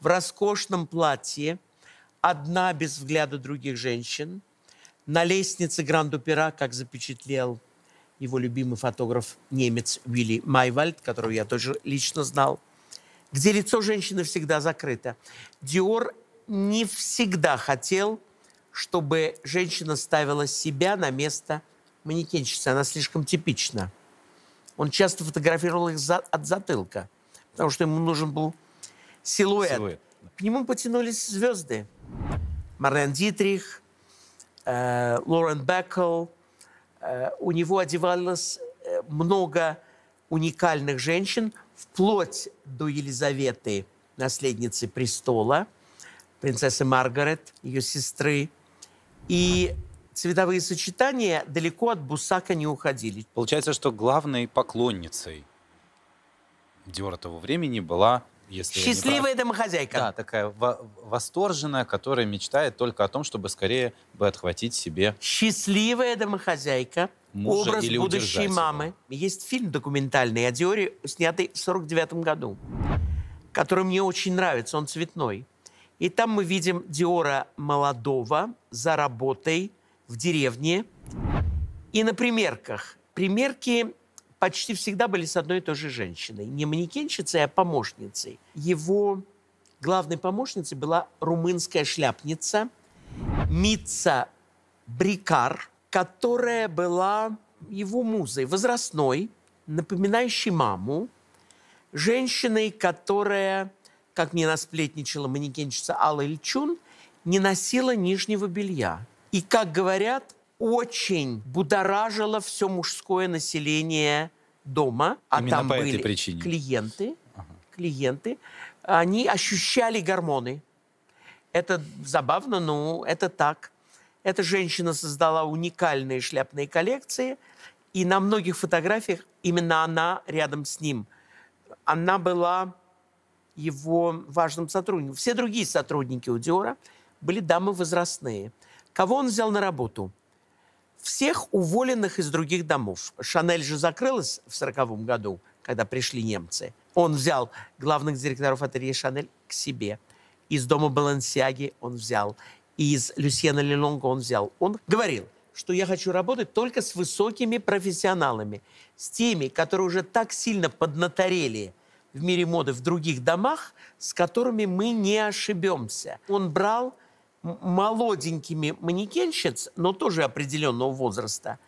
в роскошном платье, одна без взгляда других женщин, на лестнице Гранд-Опера, как запечатлел его любимый фотограф немец Вилли Майвальд, которого я тоже лично знал, где лицо женщины всегда закрыто. Диор не всегда хотел, чтобы женщина ставила себя на место манекенщицы. Она слишком типична. Он часто фотографировал их за- от затылка, потому что ему нужен был силуэт. Силуэт, К нему потянулись звезды. Марлен Дитрих, э, Лорен Беккел. Э, у него одевалось э, много уникальных женщин, вплоть до Елизаветы, наследницы престола, принцессы Маргарет, ее сестры. И цветовые сочетания далеко от Бусака не уходили. Получается, что главной поклонницей Диора того времени была, если Счастливая домохозяйка. Да, такая во- восторженная, которая мечтает только о том, чтобы скорее бы отхватить себе Счастливая домохозяйка. Мужа образ или будущей удержать его. мамы. Есть фильм документальный о Диоре, снятый в 49 году, который мне очень нравится. Он цветной. И там мы видим Диора молодого за работой в деревне и на примерках. Примерки почти всегда были с одной и той же женщиной. Не манекенщицей, а помощницей. Его главной помощницей была румынская шляпница Митца Брикар, которая была его музой, возрастной, напоминающей маму, женщиной, которая, как мне насплетничала манекенщица Алла Ильчун, не носила нижнего белья. И, как говорят, очень будоражила все мужское население дома. А Именно там по этой были причине. клиенты, клиенты, они ощущали гормоны. Это забавно, но это так. Эта женщина создала уникальные шляпные коллекции, и на многих фотографиях именно она рядом с ним. Она была его важным сотрудником. Все другие сотрудники у Диора были дамы возрастные. Кого он взял на работу? Всех уволенных из других домов. Шанель же закрылась в 1940 году, когда пришли немцы. Он взял главных директоров ателье Шанель к себе. Из дома Балансиаги он взял. Из Люсьена Лелонга он взял. Он говорил, что я хочу работать только с высокими профессионалами, с теми, которые уже так сильно поднаторели в мире моды в других домах, с которыми мы не ошибемся. Он брал молоденькими манекенщиц, но тоже определенного возраста,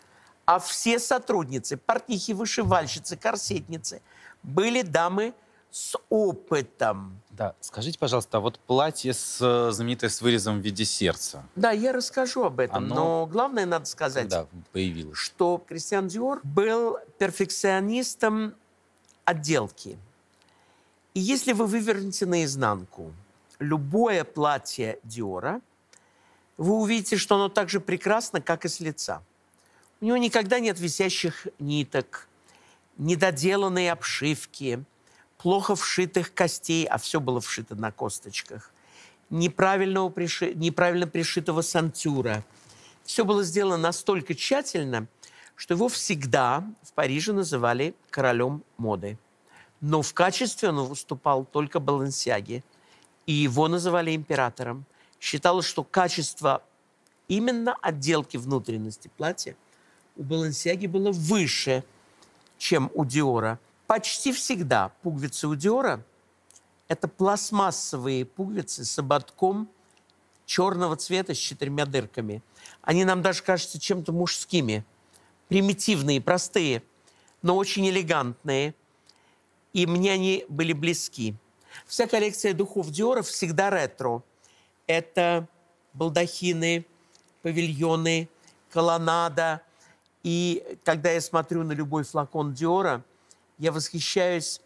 а все сотрудницы, портнихи, вышивальщицы, корсетницы были дамы с опытом. Да, скажите, пожалуйста, а вот платье с э, знаменитое с вырезом в виде сердца. Да, я расскажу об этом, Оно... но главное надо сказать, когда появилось? что Кристиан Диор был перфекционистом отделки. И если вы вывернете наизнанку любое платье Диора, вы увидите, что оно так же прекрасно, как и с лица. У него никогда нет висящих ниток, недоделанные обшивки, плохо вшитых костей, а все было вшито на косточках, неправильного приши... неправильно пришитого сантюра. Все было сделано настолько тщательно, что его всегда в Париже называли королем моды. Но в качестве он выступал только Балансиаги – и его называли императором. Считалось, что качество именно отделки внутренности платья у Балансиаги было выше, чем у Диора. Почти всегда пуговицы у Диора – это пластмассовые пуговицы с ободком черного цвета с четырьмя дырками. Они нам даже кажутся чем-то мужскими. Примитивные, простые, но очень элегантные. И мне они были близки. Вся коллекция духов Диора всегда ретро. Это балдахины, павильоны, колоннада. И когда я смотрю на любой флакон Диора, я восхищаюсь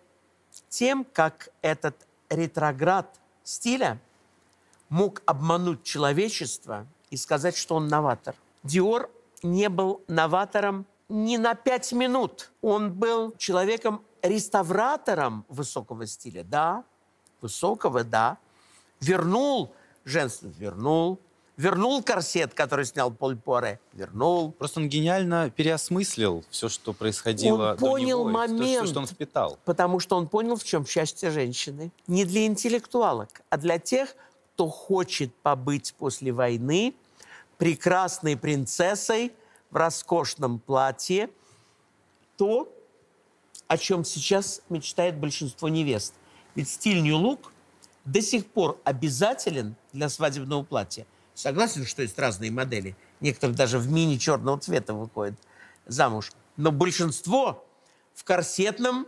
тем, как этот ретроград стиля мог обмануть человечество и сказать, что он новатор. Диор не был новатором ни на пять минут. Он был человеком-реставратором высокого стиля, да, высокого, да. Вернул женственность, вернул. Вернул корсет, который снял Поль Поре, вернул. Просто он гениально переосмыслил все, что происходило он понял него, момент, все, что он впитал. Потому что он понял, в чем счастье женщины. Не для интеллектуалок, а для тех, кто хочет побыть после войны прекрасной принцессой в роскошном платье. То, о чем сейчас мечтает большинство невест – ведь стиль New Look до сих пор обязателен для свадебного платья. Согласен, что есть разные модели. Некоторые даже в мини черного цвета выходят замуж. Но большинство в корсетном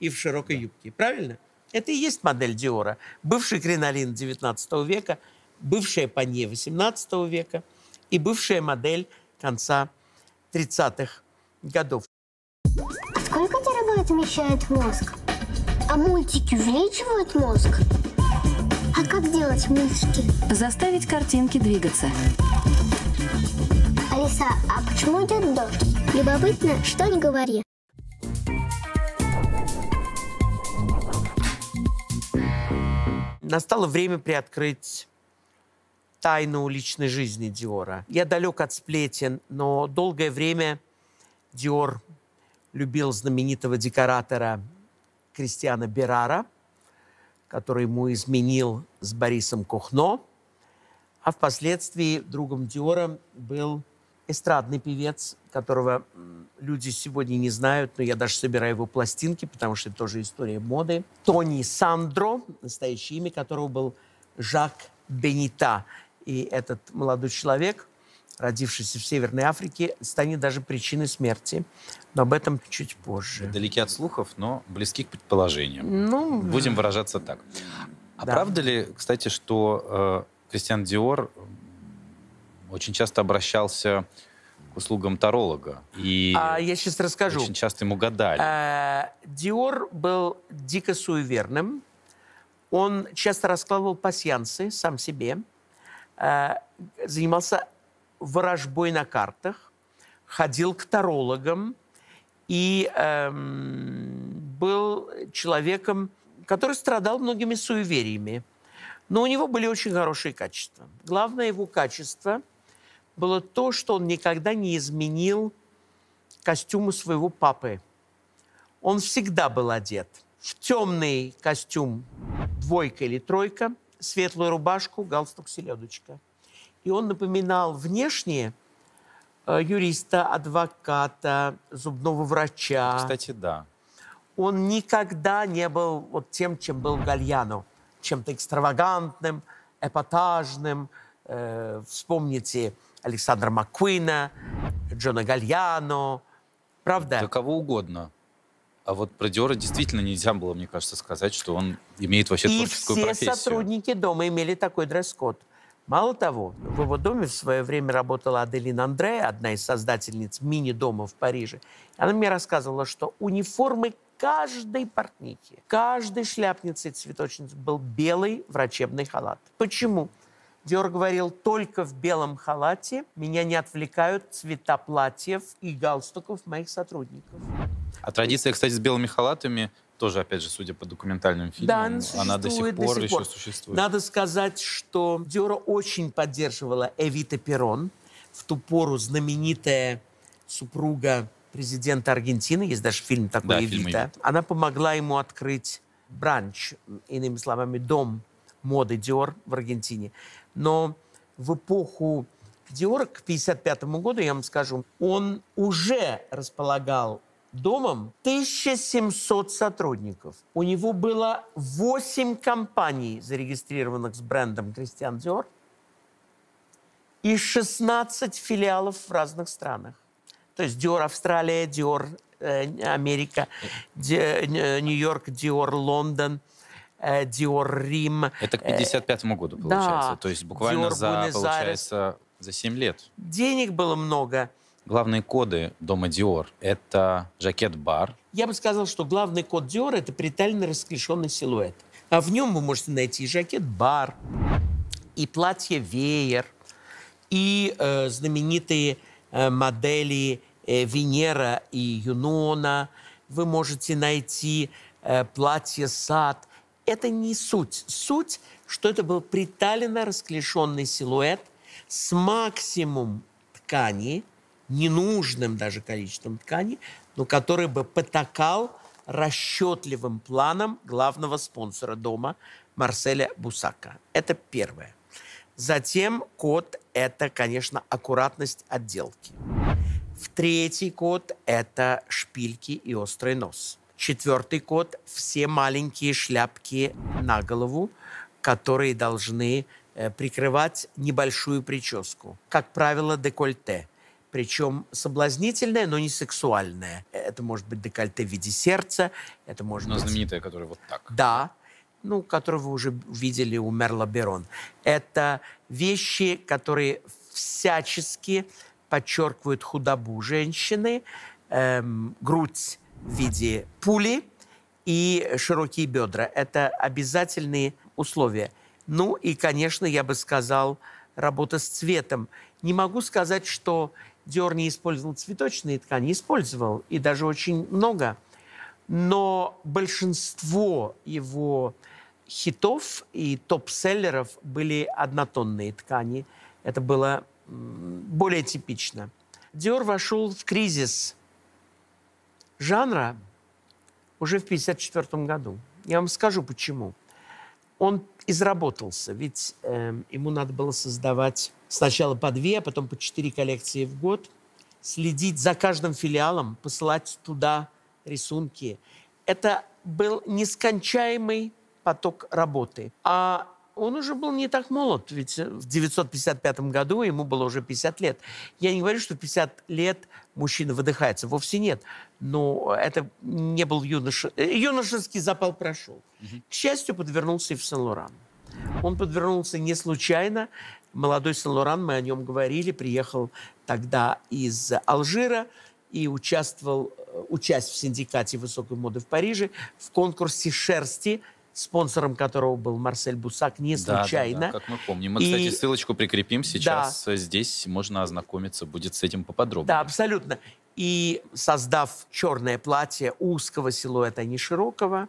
и в широкой юбке. Правильно? Это и есть модель Диора. Бывший кринолин 19 века, бывшая панье 18 века и бывшая модель конца 30-х годов. Сколько терабайт вмещает мозг? А мультики увеличивают мозг? А как делать мультики? Заставить картинки двигаться. Алиса, а почему идет дождь? Любопытно, что не говори. Настало время приоткрыть тайну личной жизни Диора. Я далек от сплетен, но долгое время Диор любил знаменитого декоратора Кристиана Берара, который ему изменил с Борисом Кухно, а впоследствии другом Диора был эстрадный певец, которого люди сегодня не знают, но я даже собираю его пластинки, потому что это тоже история моды. Тони Сандро, настоящее имя которого был Жак Бенита. И этот молодой человек – родившийся в Северной Африке, станет даже причиной смерти. Но об этом чуть позже. Далеки от слухов, но близки к предположениям. Ну, Будем выражаться так. А Да. правда ли, кстати, что э, Кристиан Диор очень часто обращался к услугам таролога? И А я сейчас расскажу. очень часто ему гадали. Э, Диор был дико суеверным. Он часто раскладывал пасьянсы сам себе, э, занимался ворожбой на картах, ходил к тарологам и эм, был человеком, который страдал многими суевериями. Но у него были очень хорошие качества. Главное его качество было то, что он никогда не изменил костюму своего папы. Он всегда был одет в темный костюм двойка или тройка, светлую рубашку, галстук селедочка. И он напоминал внешне э, юриста, адвоката, зубного врача. Кстати, да. Он никогда не был вот тем, чем был Гальяно. Чем-то экстравагантным, эпатажным. Э, вспомните Александра Маккуина, Джона Гальяно. Правда? Да кого угодно. А вот про Диора действительно нельзя было, мне кажется, сказать, что он имеет вообще И творческую все профессию. сотрудники дома имели такой дресс-код. Мало того, в его доме в свое время работала Аделина Андре, одна из создательниц мини-дома в Париже. Она мне рассказывала, что униформы каждой портнихи, каждой шляпницы и цветочницы был белый врачебный халат. Почему? Диор говорил, только в белом халате меня не отвлекают цвета платьев и галстуков моих сотрудников. А традиция, кстати, с белыми халатами тоже, опять же, судя по документальным фильмам, Да, она, она до сих пор сих еще пор. существует. Надо сказать, что Диора очень поддерживала Эвита Перон, в ту пору знаменитая супруга президента Аргентины, есть даже фильм такой Да, фильм «Эвита». «Эвита». Она помогла ему открыть бранч, иными словами, дом моды Диор в Аргентине. Но в эпоху Диора к 1955 году, я вам скажу, он уже располагал домом 1700 сотрудников. У него было 8 компаний, зарегистрированных с брендом Кристиан Диор, и 16 филиалов в разных странах. То есть Диор Австралия, Диор э, Америка, э, Нью-Йорк, Диор Лондон, э, Диор Рим. Это к 55 году, да. получается. То есть буквально Диор за, получается, за 7 лет. Денег было много. Главные коды дома Диор — это жакет-бар, Я бы сказал, что главный код Диор – это притально расклешенный силуэт. А в нем вы можете найти и жакет-бар, и платье-веер, и э, знаменитые э, модели э, Венера и Юнона. Вы можете найти э, платье-сад. Это не суть. Суть, что это был приталенно расклешенный силуэт с максимум ткани, ненужным даже количеством ткани, но который бы потакал расчетливым планом главного спонсора дома Марселя Бусака. Это первое. Затем код – это, конечно, аккуратность отделки. В третий код – это шпильки и острый нос. Четвертый код – все маленькие шляпки на голову, которые должны э, прикрывать небольшую прическу. Как правило, декольте. Причем соблазнительное, но не сексуальное. Это может быть декольте в виде сердца, это может но быть... знаменитая, которая вот так. Да, ну, которую вы уже видели у Мерла Берон. Это вещи, которые всячески подчеркивают худобу женщины, эм, грудь в виде пули и широкие бедра. Это обязательные условия. Ну и, конечно, я бы сказал, работа с цветом. Не могу сказать, что Диор не использовал цветочные ткани. Использовал, и даже очень много. Но большинство его хитов и топ-селлеров были однотонные ткани. Это было более типично. Диор вошел в кризис жанра уже в 1954 году. Я вам скажу, почему. Он изработался, ведь эм, ему надо было создавать сначала по две, а потом по четыре коллекции в год, следить за каждым филиалом, посылать туда рисунки. Это был нескончаемый поток работы. А он уже был не так молод, ведь в 1955 году ему было уже 50 лет. Я не говорю, что в 50 лет мужчина выдыхается, вовсе нет. Но это не был юноша... э, Юношеский запал прошел. К счастью, подвернулся и в Сен-Лоран. Он подвернулся не случайно. Молодой Сен-Лоран, мы о нем говорили, приехал тогда из Алжира и участвовал, э, участь в синдикате высокой моды в Париже, в конкурсе шерсти, спонсором которого был Марсель Бусак, не Да, да, случайно. да, как мы помним. Мы, И- кстати, ссылочку прикрепим сейчас. э, Здесь можно ознакомиться будет с этим поподробнее. Да, абсолютно. И создав черное платье узкого силуэта, а не широкого,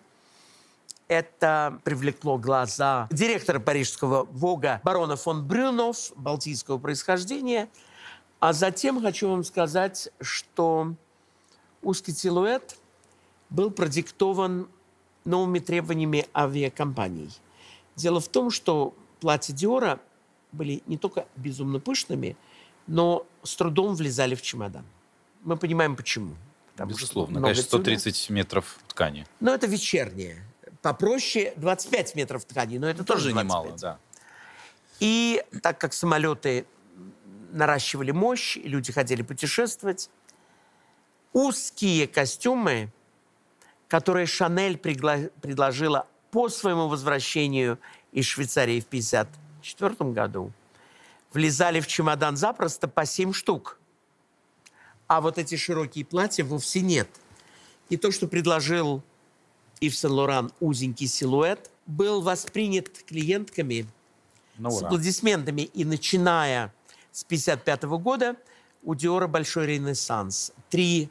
это привлекло глаза директора парижского ВОГа барона фон Брюнов, балтийского происхождения. А затем хочу вам сказать, что узкий силуэт был продиктован новыми требованиями авиакомпаний. Дело в том, что платья Диора были не только безумно пышными, но с трудом влезали в чемодан. Мы понимаем, почему. Потому Безусловно, конечно, 130 метров ткани. Но это вечернее. Попроще 25 метров ткани, но это тоже, тоже немало, да. И так как самолеты наращивали мощь, люди хотели путешествовать, узкие костюмы, которые Шанель предложила по своему возвращению из Швейцарии в 1954 году, влезали в чемодан запросто по 7 штук. А вот эти широкие платья вовсе нет. И то, что предложил Ив Сен-Лоран узенький силуэт, был воспринят клиентками ну, с аплодисментами. И начиная с 1955 года у Диора большой ренессанс. Три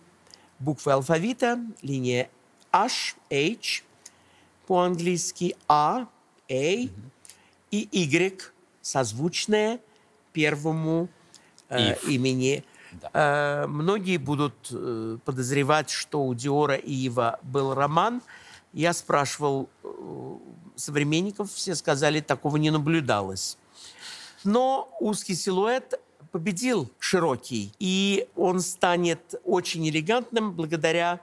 буквы алфавита, линия H, H, по-английски A, A и Y, созвучная первому э, имени. Да. Э, многие будут э, подозревать, что у Диора и Ива был роман. Я спрашивал э, современников, все сказали, такого не наблюдалось. Но узкий силуэт победил широкий, и он станет очень элегантным благодаря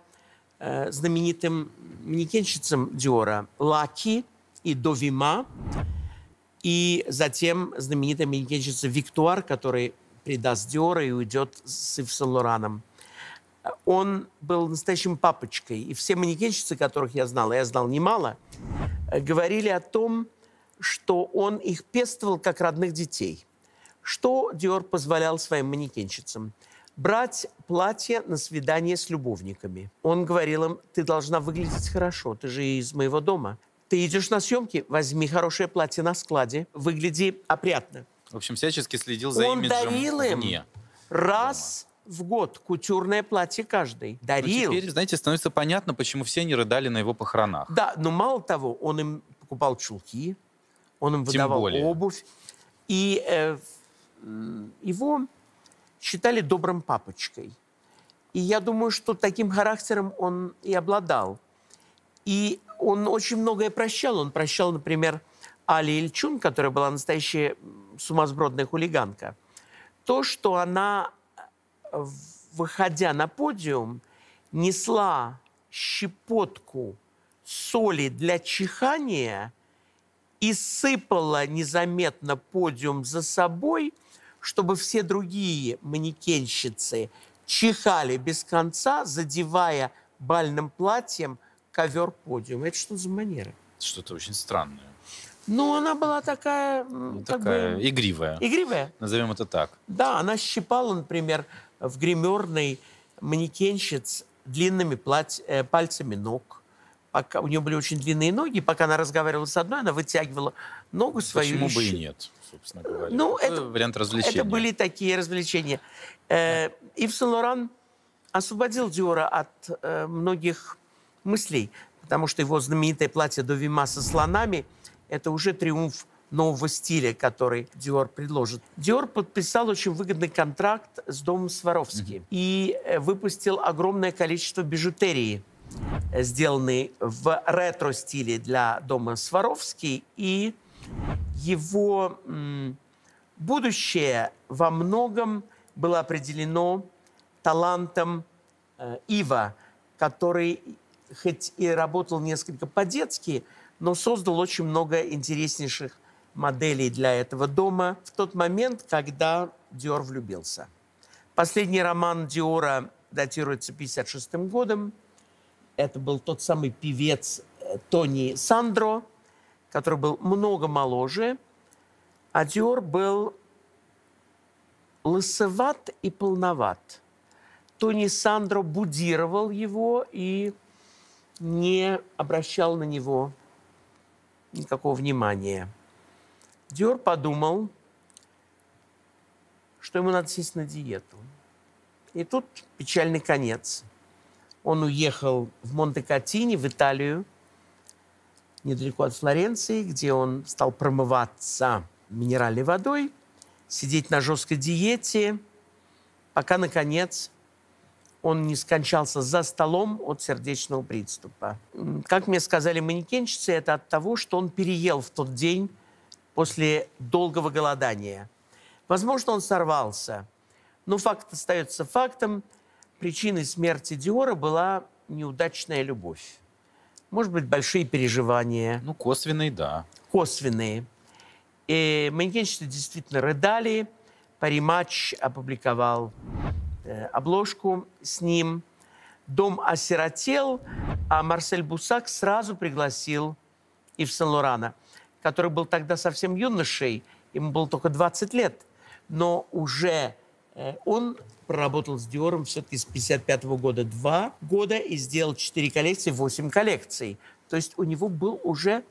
э, знаменитым манекенщицам Диора Лаки и Довима, и затем знаменитая манекенщица Виктуар, который предаст Диора и уйдет с Ив Сен-Лораном. Он был настоящим папочкой, и все манекенщицы, которых я знал, я знал немало, э, говорили о том, что он их пестовал как родных детей. Что Диор позволял своим манекенщицам? Брать платье на свидание с любовниками. Он говорил им, ты должна выглядеть хорошо, ты же из моего дома. Ты идешь на съемки, возьми хорошее платье на складе, выгляди опрятно. В общем, всячески следил за Он имиджем дарил им вне раз. В год кутюрное платье каждый. Дарил. Но теперь, знаете, становится понятно, почему все они рыдали на его похоронах. Да, но мало того, он им покупал чулки, он им выдавал более. обувь. И э, его считали добрым папочкой. И я думаю, что таким характером он и обладал. И он очень многое прощал. Он прощал, например, Али Ильчун, которая была настоящая сумасбродная хулиганка. То, что она, выходя на подиум, несла щепотку соли для чихания и сыпала незаметно подиум за собой – чтобы все другие манекенщицы чихали без конца, задевая бальным платьем ковер подиум. Это что за манера? Что-то очень странное. Ну, она была такая... Ну, такая бы, игривая. Игривая. Назовем это так. Да, она щипала, например, в гримерной манекенщиц длинными плать... э, пальцами ног. Пока у нее были очень длинные ноги, пока она разговаривала с одной, она вытягивала ногу свою. Почему бы и нет? собственно говоря. Ну, это, вариант развлечения. Это были такие развлечения. Э, Ив Сен-Лоран освободил Диора от э, многих мыслей, потому что его знаменитое платье Довима со слонами – это уже триумф нового стиля, который Диор предложит. Диор подписал очень выгодный контракт с домом Сваровски mm-hmm. и э, выпустил огромное количество бижутерии, э, сделанной в ретро-стиле для дома Сваровски и его будущее во многом было определено талантом э, Ива, который хоть и работал несколько по-детски, но создал очень много интереснейших моделей для этого дома в тот момент, когда Диор влюбился. Последний роман Диора датируется 56 годом. Это был тот самый певец э, Тони Сандро, который был много моложе, а Диор был лысоват и полноват. Тони Сандро будировал его и не обращал на него никакого внимания. Диор подумал, что ему надо сесть на диету. И тут печальный конец. Он уехал в Монте-Катини, в Италию, недалеко от Флоренции, где он стал промываться минеральной водой, сидеть на жесткой диете, пока, наконец, он не скончался за столом от сердечного приступа. Как мне сказали манекенщицы, это от того, что он переел в тот день после долгого голодания. Возможно, он сорвался. Но факт остается фактом. Причиной смерти Диора была неудачная любовь. Может быть, большие переживания. Ну, косвенный, да. Косвенные. И манекенщицы действительно рыдали. Пари Матч опубликовал обложку с ним. Дом осиротел, а Марсель Бусак сразу пригласил Ив Сен-Лорана, который был тогда совсем юношей, ему было только 20 лет, но уже э, он проработал с Диором все-таки с 55 года два года и сделал 4 коллекции, 8 коллекций. То есть у него был уже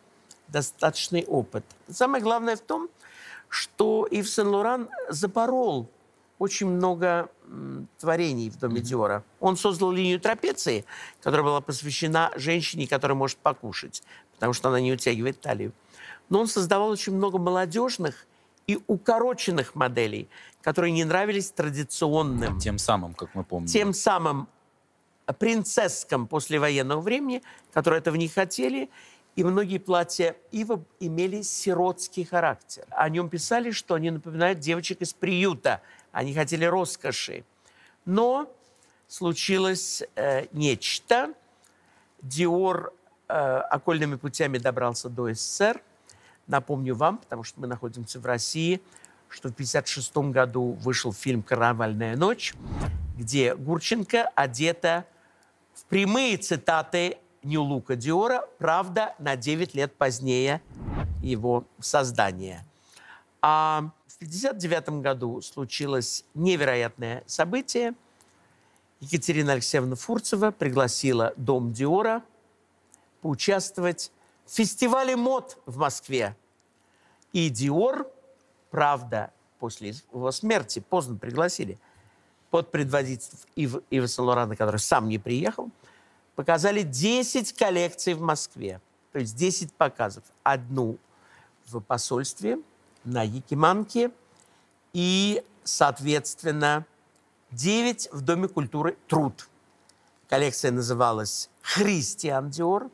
достаточный опыт. Самое главное в том, что Ив Сен-Лоран запорол очень много творений в доме Диора. Он создал линию трапеции, которая была посвящена женщине, которая может покушать, потому что она не утягивает талию. Но он создавал очень много молодежных и укороченных моделей, которые не нравились традиционным. Тем самым, как мы помним. Тем самым принцесскам послевоенного времени, которые этого не хотели, и многие платья Ива имели сиротский характер. О нем писали, что они напоминают девочек из приюта. Они хотели роскоши. Но случилось э, нечто. Диор э, окольными путями добрался до СССР. Напомню вам, потому что мы находимся в России, что в 1956 году вышел фильм «Карнавальная ночь», где Гурченко одета в прямые цитаты Нью Лука Диора, правда, на 9 лет позднее его создания. А 1959 году случилось невероятное событие. Екатерина Алексеевна Фурцева пригласила Дом Диора поучаствовать в фестивале мод в Москве. И Диор, правда, после его смерти поздно пригласили, под предводительством Ив, Ива Сен-Лорана, который сам не приехал, показали 10 коллекций в Москве. То есть 10 показов. Одну в посольстве на Якиманке и, соответственно, 9 в Доме культуры «Труд». Коллекция называлась «Христиан Диор».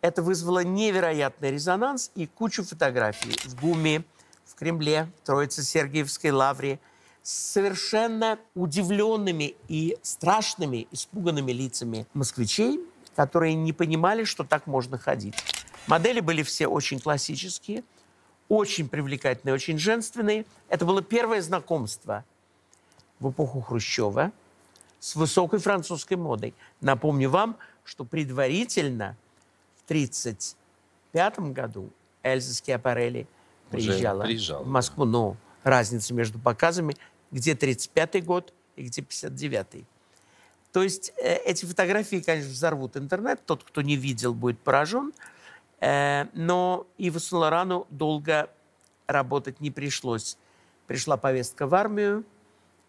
Это вызвало невероятный резонанс и кучу фотографий в ГУМе, в Кремле, в Троице-Сергиевской лавре с совершенно удивленными и страшными, испуганными лицами москвичей, которые не понимали, что так можно ходить. Модели были все очень классические, очень привлекательные, очень женственные. Это было первое знакомство в эпоху Хрущева с высокой французской модой. Напомню вам, что предварительно в 1935 году Эльза Скиапарелли приезжала, приезжала, в Москву. Но разница между показами, где 35 год и где 59 То есть э, эти фотографии, конечно, взорвут интернет. Тот, кто не видел, будет поражен. Э, но Иву Сен-Лорану долго работать не пришлось. Пришла повестка в армию,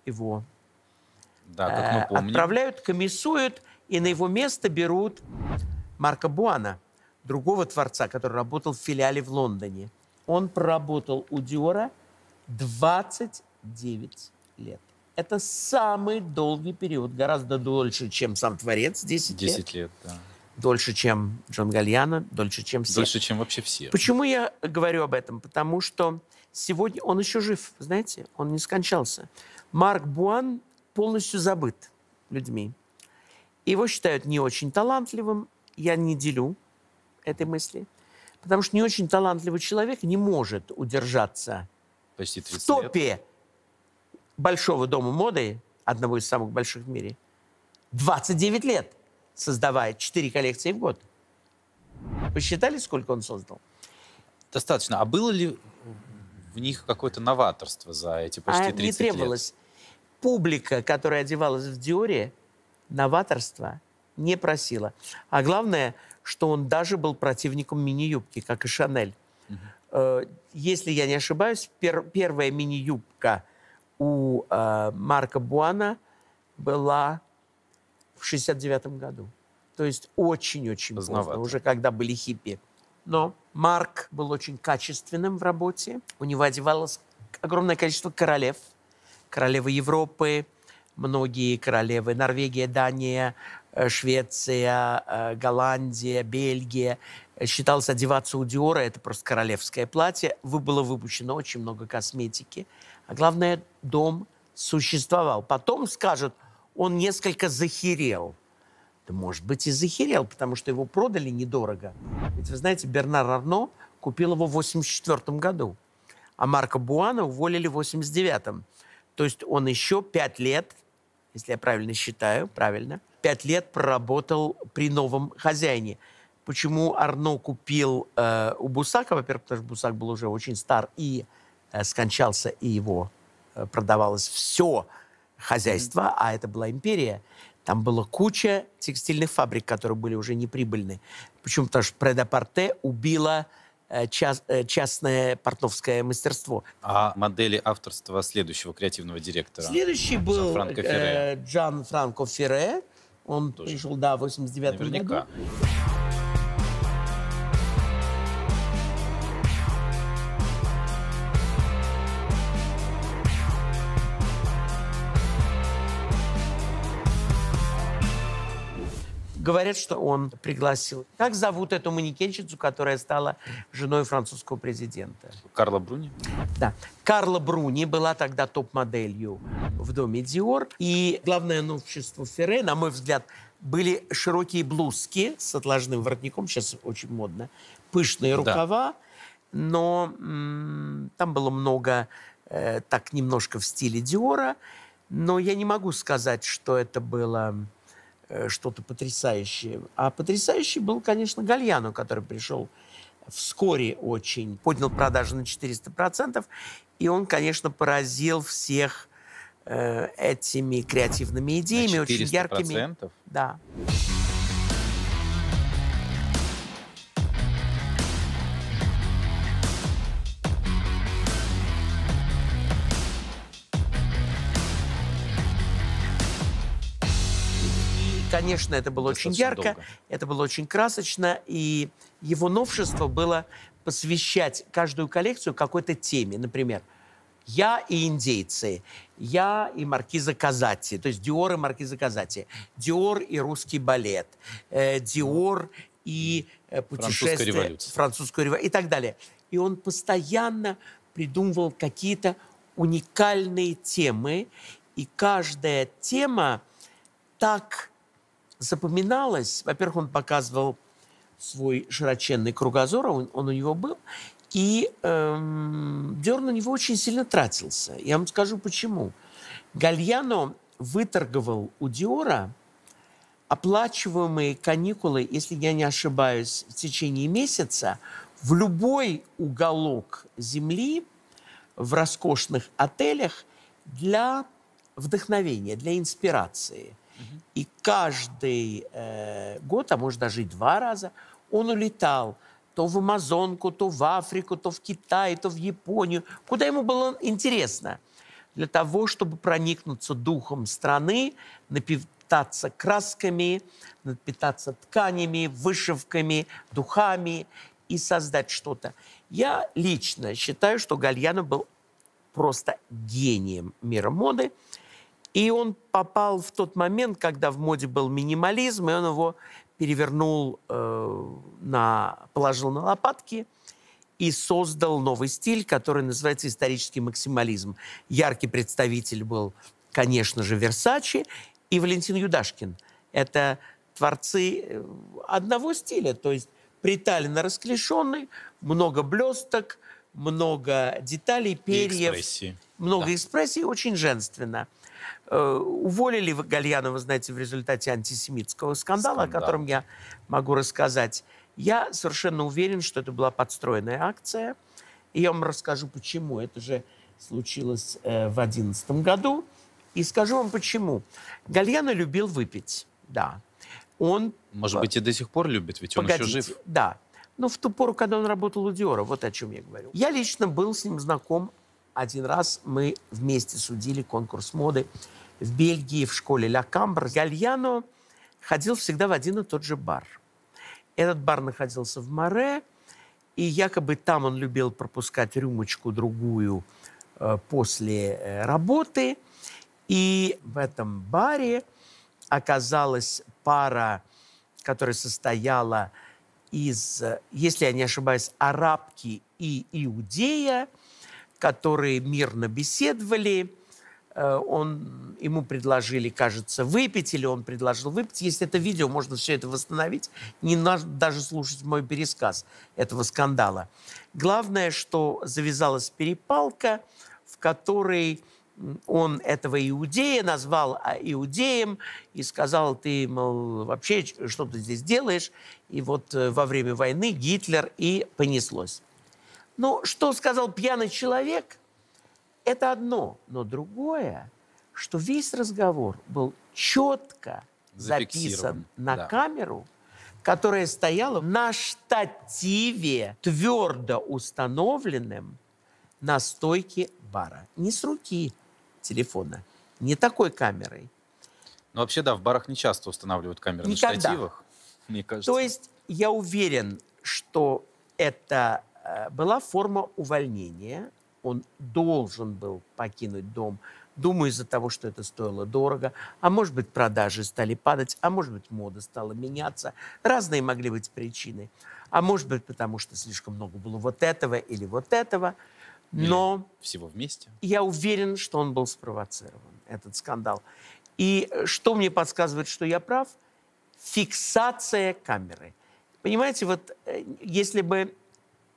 его Да, как мы э, помним. отправляют, комиссуют, и на его место берут Марка Буана, другого творца, который работал в филиале в Лондоне. Он проработал у Диора 29 лет. Это самый долгий период, гораздо дольше, чем сам творец, 10, 10 лет, да. Дольше, чем Джон Гальяно, дольше, чем все. Дольше, чем вообще все. Почему я говорю об этом? Потому что сегодня он еще жив, знаете, он не скончался. Марк Буан полностью забыт людьми. Его считают не очень талантливым. Я не делю этой мысли. Потому что не очень талантливый человек не может удержаться Почти в 30 лет. топе большого дома моды, одного из самых больших в мире, 29 лет, создавая 4 коллекции в год. Посчитали, сколько он создал? Достаточно. А было ли в них какое-то новаторство за эти почти а 30 не требовалось. Публика, которая одевалась в Диоре, новаторства не просила. А главное, что он даже был противником мини-юбки, как и Шанель. Э, Если я не ошибаюсь, пер- первая мини-юбка у э, Марка Буана была в 69 году. То есть очень-очень поздно, уже когда были хиппи. Но Марк был очень качественным в работе. У него одевалось огромное количество королев. Королевы Европы, многие королевы. Норвегия, Дания, э, Швеция, э, Голландия, Бельгия. Считалось одеваться у Диора, это просто королевское платье. Было выпущено очень много косметики. А главное, дом существовал. Потом скажут, он несколько захерел. Да, может быть, и захерел, потому что его продали недорого. Ведь вы знаете, Бернар Арно купил его в 84 году, а Марка Буана уволили в 89 То есть он еще пять лет, если я правильно считаю, правильно, пять лет проработал при новом хозяине. Почему Арно купил э, у Бусака? Во-первых, потому что Бусак был уже очень стар и э, скончался, и его э, продавалось все хозяйство, а это была империя. Там была куча текстильных фабрик, которые были уже неприбыльны. Почему? Потому что Предапорте убило э, час- э, частное портновское мастерство. А модели авторства следующего креативного директора? Следующий был Франко э, Ферре. Джан Франко Ферре. Он пришел, да, в 89 году. Говорят, что он пригласил. Как зовут эту манекенщицу, которая стала женой французского президента? Карла Бруни? Да. Карла Бруни была тогда топ-моделью в доме Диор. И главное новшество Ферре, на мой взгляд, были широкие блузки с отложным воротником, сейчас очень модно, пышные Да. рукава, но м, там было много, э, так немножко в стиле Диора, но я не могу сказать, что это было что-то потрясающее. А потрясающий был, конечно, Гальяно, который пришел вскоре очень, поднял продажи на 400%, и он, конечно, поразил всех э, этими креативными идеями, очень яркими. 400%? Да. Конечно, это было очень Достаточно ярко, долго. это было очень красочно, и его новшество было посвящать каждую коллекцию какой-то теме. Например, «Я и индейцы», «Я и маркиза Казати», то есть Диор и маркиза Казати, Диор и русский балет, э, Диор и э, путешествие... революция. Французскую революцию и так далее. И он постоянно придумывал какие-то уникальные темы, и каждая тема так запоминалась. Во-первых, он показывал свой широченный кругозор, он, он у него был, и эм, Диор на него очень сильно тратился. Я вам скажу почему. Гальяно выторговал у Диора оплачиваемые каникулы, если я не ошибаюсь, в течение месяца в любой уголок земли в роскошных отелях для вдохновения, для инспирации. И каждый э, год, а может даже и два раза, он улетал то в Амазонку, то в Африку, то в Китай, то в Японию, куда ему было интересно, для того, чтобы проникнуться духом страны, напитаться красками, напитаться тканями, вышивками, духами и создать что-то. Я лично считаю, что Гальяно был просто гением мира моды. И он попал в тот момент, когда в моде был минимализм, и он его перевернул, э, на, положил на лопатки и создал новый стиль, который называется исторический максимализм. Яркий представитель был, конечно же, Версачи и Валентин Юдашкин. Это творцы э, одного стиля, то есть приталенно расклешенный, много блесток, много деталей, перьев, экспрессии. много экспрессий, очень женственно. Э, Уволили Гальяна, вы знаете, в результате антисемитского скандала, Скандал. о котором я могу рассказать. Я совершенно уверен, что это была подстроенная акция. И я вам расскажу, почему. Это же случилось э, в 2011 году. И скажу вам, почему. Гальяно любил выпить, да. Он Может быть, и до сих пор любит, ведь он еще Погодите, жив. Да. Ну, в ту пору, когда он работал у Диора, вот о чем я говорю. Я лично был с ним знаком один раз. Мы вместе судили конкурс моды в Бельгии, в школе Ля Камбр. Гальяно ходил всегда в один и тот же бар. Этот бар находился в Море, и якобы там он любил пропускать рюмочку другую э, после э, работы. И в этом баре оказалась пара, которая состояла из, э, если я не ошибаюсь, арабки и иудея, которые мирно беседовали. Э, Он, ему предложили, кажется, выпить, или он предложил выпить. Если это видео, можно все это восстановить. Не надо даже слушать мой пересказ этого скандала. Главное, что завязалась перепалка, в которой он этого иудея назвал а, иудеем и сказал, ты, мол, вообще что ты здесь делаешь? И вот э, во время войны Гитлер и понеслось. Ну, что сказал пьяный человек, это одно. Но другое, что весь разговор был четко записан на да. камеру, которая стояла на штативе, твердо установленным на стойке бара. Не с руки телефона, не такой камерой. Но вообще, да, в барах не часто устанавливают камеры Никогда. на штативах. Мне кажется. То есть я уверен, что это э, была форма увольнения. Он должен был покинуть дом. Думаю, из-за того, что это стоило дорого. А может быть, продажи стали падать, а может быть, мода стала меняться. Разные могли быть причины. А может быть, потому что слишком много было вот этого или вот этого. Но всего вместе. я уверен, что он был спровоцирован, этот скандал. И э, что мне подсказывает, что я прав? Фиксация камеры. Понимаете, вот э, если бы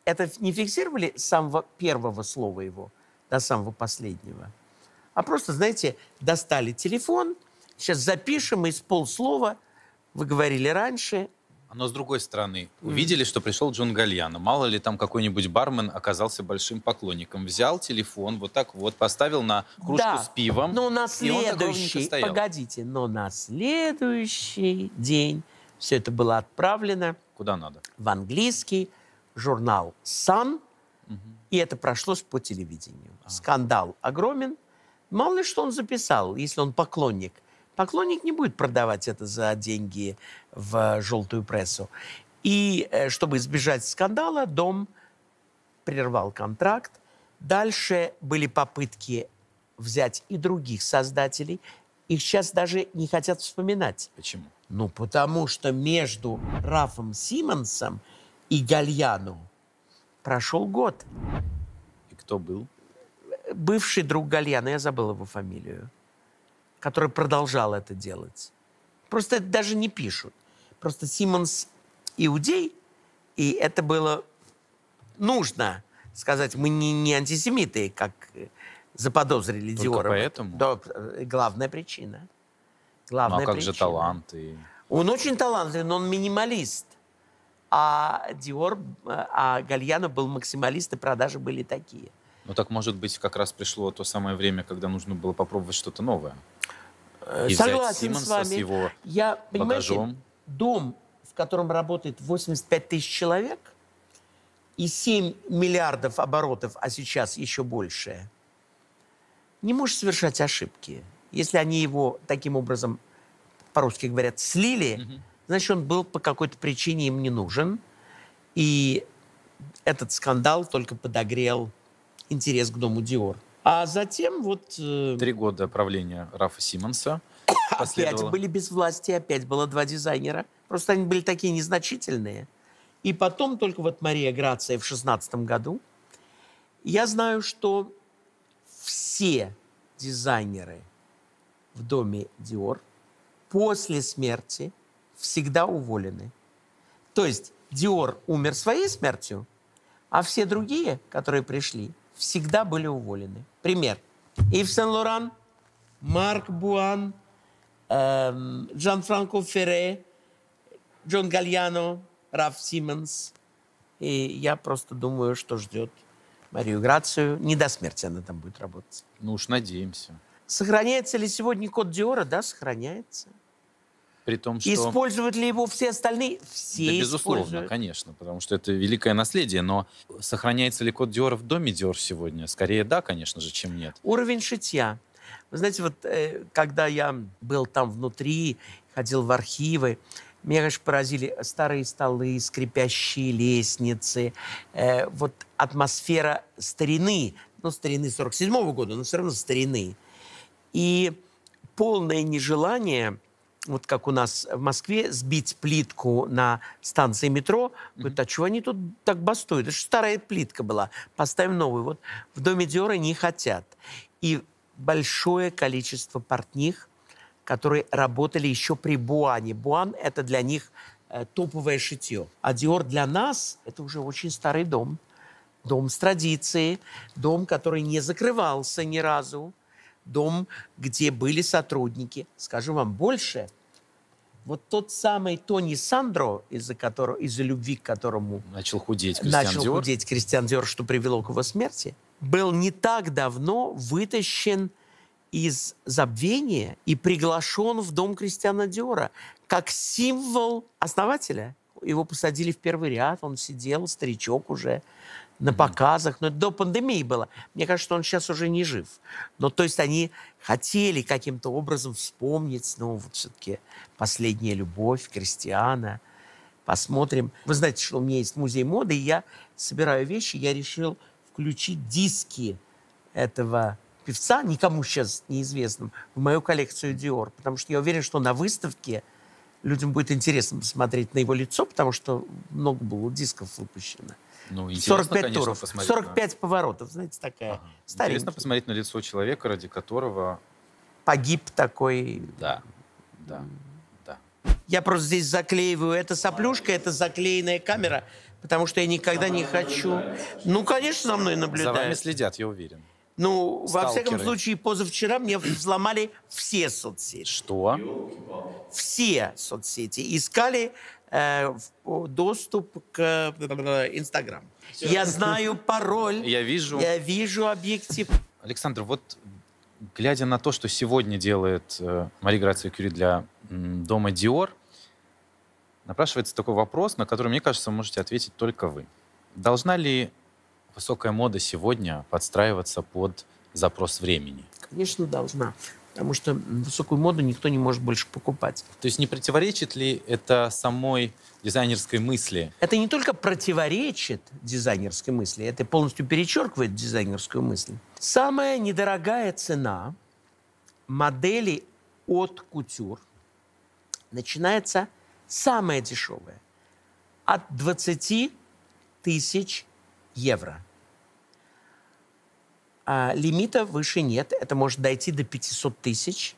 это не фиксировали с самого первого слова его до самого последнего, а просто, знаете, достали телефон, сейчас запишем из полслова, вы говорили раньше, Но с другой стороны, увидели, что пришел Джон Гальяно. Мало ли там какой-нибудь бармен оказался большим поклонником. Взял телефон, вот так вот, поставил на кружку Да, с пивом. Но на следующий, погодите, но на следующий день все это было отправлено Куда надо? в английский журнал Sun, и это прошлось по телевидению. Скандал огромен. Мало ли что он записал, если он поклонник. Поклонник не будет продавать это за деньги в желтую прессу. И э, чтобы избежать скандала, дом прервал контракт. Дальше были попытки взять и других создателей. Их сейчас даже не хотят вспоминать. Почему? Ну, потому что между Рафом Симмонсом и Гальяну прошел год. И кто был? Бывший друг Гальяна, я забыл его фамилию, который продолжал это делать. Просто это даже не пишут. Просто Симмонс иудей, и это было нужно сказать. Мы не, не антисемиты, как заподозрили Только Диора. поэтому? Да, э, главная причина. Ну, Главная а как же причина. талант? И... Он очень талантливый, но он минималист. А Диор, э, а Гальяно был максималист, и продажи были такие. Ну так, может быть, как раз пришло то самое время, когда нужно было попробовать что-то новое. Э, И Согласен с вами. с его Я, багажом. дом, в котором работает 85 тысяч человек, и 7 миллиардов оборотов, а сейчас еще больше, не может совершать ошибки. Если они его таким образом, по-русски говорят, слили, значит, он был по какой-то причине им не нужен. И этот скандал только подогрел интерес к дому Диор. А затем вот... э, Три года правления Рафа Симмонса Опять были без власти, опять было два дизайнера. Просто они были такие незначительные. И потом только вот Мария Грация в шестнадцатом году. Я знаю, что все дизайнеры в доме Диор после смерти всегда уволены. То есть Диор умер своей смертью, а все другие, которые пришли, всегда были уволены. Пример. Ив Сен-Лоран, Марк Буан, эм, Джан-Франко Ферре, Джон Гальяно, Раф Симмонс. И я просто думаю, что ждет Марию Грацию. Не до смерти она там будет работать. Ну уж надеемся. Сохраняется ли сегодня код Диора? Да, сохраняется. При том, что... Используют ли его все остальные? Все Да, безусловно, используют. конечно, потому что это великое наследие, но сохраняется ли код Диора в доме Диор сегодня? Скорее да, конечно же, чем нет. Уровень шитья. Вы знаете, вот э, когда я был там внутри, ходил в архивы, меня, конечно, поразили старые столы, скрипящие лестницы, э, вот атмосфера старины, ну, старины 47 года, но все равно старины. И полное нежелание, вот как у нас в Москве, сбить плитку на станции метро. Говорит, а чего они тут так бастуют? Это же старая плитка была. Поставим новую. Вот в доме Диора не хотят. И большое количество портних, которые работали еще при Буане. Буан – это для них э, топовое шитье. А Диор для нас – это уже очень старый дом. Дом с традицией, дом, который не закрывался ни разу, дом, где были сотрудники. Скажу вам больше, вот тот самый Тони Сандро, из-за которого, из-за любви к которому начал худеть Кристиан начал Диор. худеть Кристиан Диор, что привело к его смерти, был не так давно вытащен из забвения и приглашен в дом Кристиана Диора как символ основателя. Его посадили в первый ряд, он сидел, старичок уже, на показах, но это до пандемии было. Мне кажется, что он сейчас уже не жив. Но то есть они хотели каким-то образом вспомнить, ну, вот все-таки последняя любовь Кристиана. Посмотрим. Вы знаете, что у меня есть музей моды, и я собираю вещи, я решил включить диски этого певца, никому сейчас неизвестным, в мою коллекцию Dior, потому что я уверен, что на выставке людям будет интересно посмотреть на его лицо, потому что много было дисков выпущено. Ну, интересно, 45 конечно, туров, посмотреть 45 поворотов, знаете, такая Ага. старенькая. Интересно посмотреть на лицо человека, ради которого... Погиб такой. Да, да, да. Я просто здесь заклеиваю. Это соплюшка, это заклеенная камера, потому что я никогда не хочу... Ну, конечно, за мной За вами наблюдают. следят, я уверен. Ну, во всяком Сталкеры. случае, позавчера мне взломали все соцсети. Что? Все соцсети. Искали доступ к э, Инстаграм. Я знаю пароль. Я вижу. Я вижу объектив. Александр, вот глядя на то, что сегодня делает э, Мария Грация Кюри для м, дома Диор, напрашивается такой вопрос, на который, мне кажется, можете ответить только вы. Должна ли высокая мода сегодня подстраиваться под запрос времени? Конечно, должна. Потому что высокую моду никто не может больше покупать. То есть не противоречит ли это самой дизайнерской мысли? Это не только противоречит дизайнерской мысли, это полностью перечеркивает дизайнерскую мысль. Самая недорогая цена модели от кутюр начинается самая дешевая от 20 тысяч евро. А лимита выше нет, это может дойти до 500 тысяч.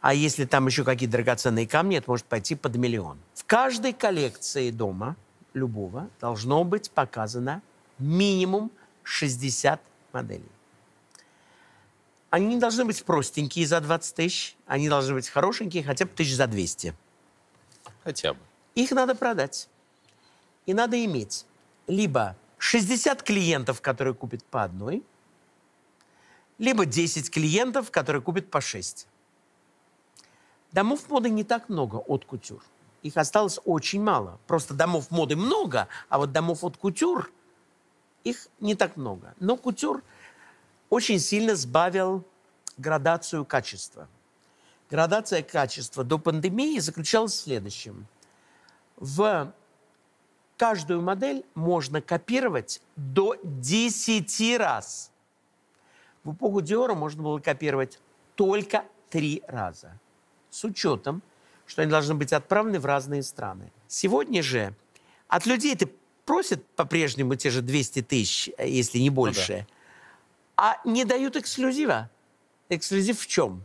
А если там еще какие-то драгоценные камни, это может пойти под миллион. В каждой коллекции дома, любого, должно быть показано минимум 60 моделей. Они не должны быть простенькие за 20 тысяч, они должны быть хорошенькие хотя бы тысяч за 200. Хотя бы. Их надо продать. И надо иметь либо 60 клиентов, которые купят по одной, либо 10 клиентов, которые купят по 6. Домов моды не так много от кутюр. Их осталось очень мало. Просто домов моды много, а вот домов от кутюр их не так много. Но кутюр очень сильно сбавил градацию качества. Градация качества до пандемии заключалась в следующем. В каждую модель можно копировать до 10 раз. В эпоху Диора можно было копировать только три раза. С учетом, что они должны быть отправлены в разные страны. Сегодня же от людей ты просят по-прежнему те же 200 тысяч, если не больше, а не дают эксклюзива. Эксклюзив в чем?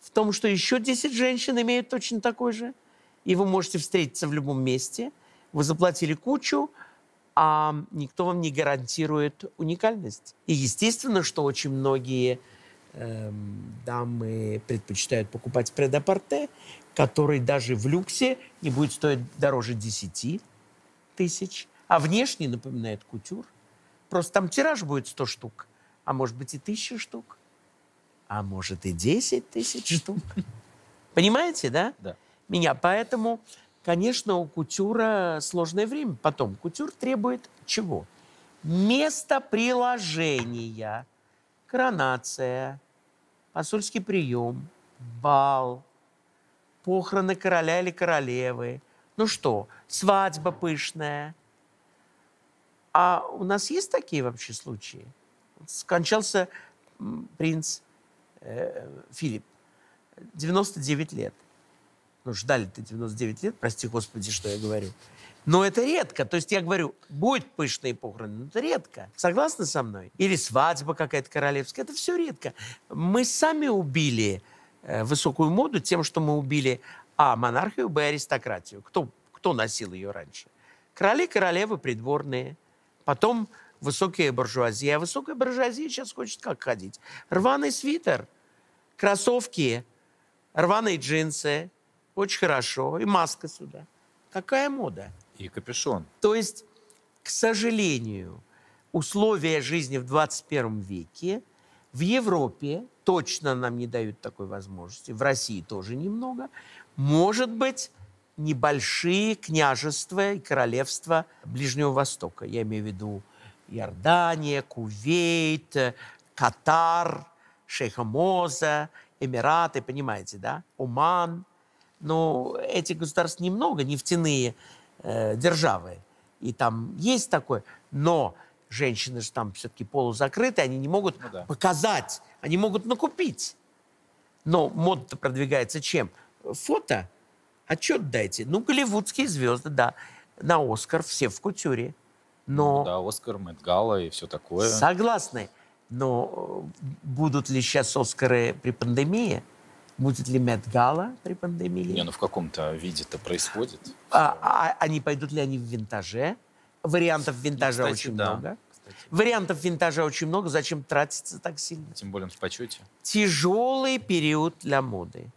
В том, что еще 10 женщин имеют точно такой же, и вы можете встретиться в любом месте. Вы заплатили кучу, а никто вам не гарантирует уникальность. И естественно, что очень многие эм, дамы предпочитают покупать предапорте, который даже в люксе не будет стоить дороже 10 тысяч, а внешне напоминает кутюр. Просто там тираж будет 100 штук, а может быть и 1000 штук, а может и 10 тысяч штук. Понимаете, да? Да. Меня. Поэтому, конечно, у кутюра сложное время. Потом, кутюр требует чего? Место приложения, коронация, посольский прием, бал, похороны короля или королевы. Ну что, свадьба пышная. А у нас есть такие вообще случаи? Скончался принц э, Филипп, 99 лет. Ну, ждали-то 99 лет, прости господи, что я говорю. Но это редко. То есть я говорю, будет пышные похороны, но это редко. Согласны со мной? Или свадьба какая-то королевская. Это все редко. Мы сами убили э, высокую моду тем, что мы убили а. монархию, б. аристократию. Кто, кто носил ее раньше? Короли, королевы, придворные. Потом высокая буржуазия. А высокая буржуазия сейчас хочет как ходить? Рваный свитер, кроссовки, рваные джинсы. Очень хорошо. И маска сюда. Какая мода? И капюшон. То есть, к сожалению, условия жизни в 21 веке в Европе точно нам не дают такой возможности, в России тоже немного. Может быть, небольшие княжества и королевства Ближнего Востока. Я имею в виду Иордания, Кувейт, Катар, Шейха Моза, Эмираты, понимаете, да? Оман. Но этих государств немного, нефтяные э, державы. И там есть такое. Но женщины же там все-таки полузакрыты, они не могут Ну да. показать, они могут накупить. Но мода продвигается чем? Фото. Отчет дайте. Ну, голливудские звезды, да. На Оскар все в кутюре. Но Ну Да, Оскар, Мэтт и все такое. согласны. Но э, будут ли сейчас Оскары при пандемии? Будет ли Мэтт Гала при пандемии? Не, ну в каком-то виде это происходит. А, а они пойдут ли они в винтаже? Вариантов винтажа кстати, очень да. много. Вариантов винтажа очень много. Зачем тратиться так сильно? Тем более в почете. Тяжелый период для моды.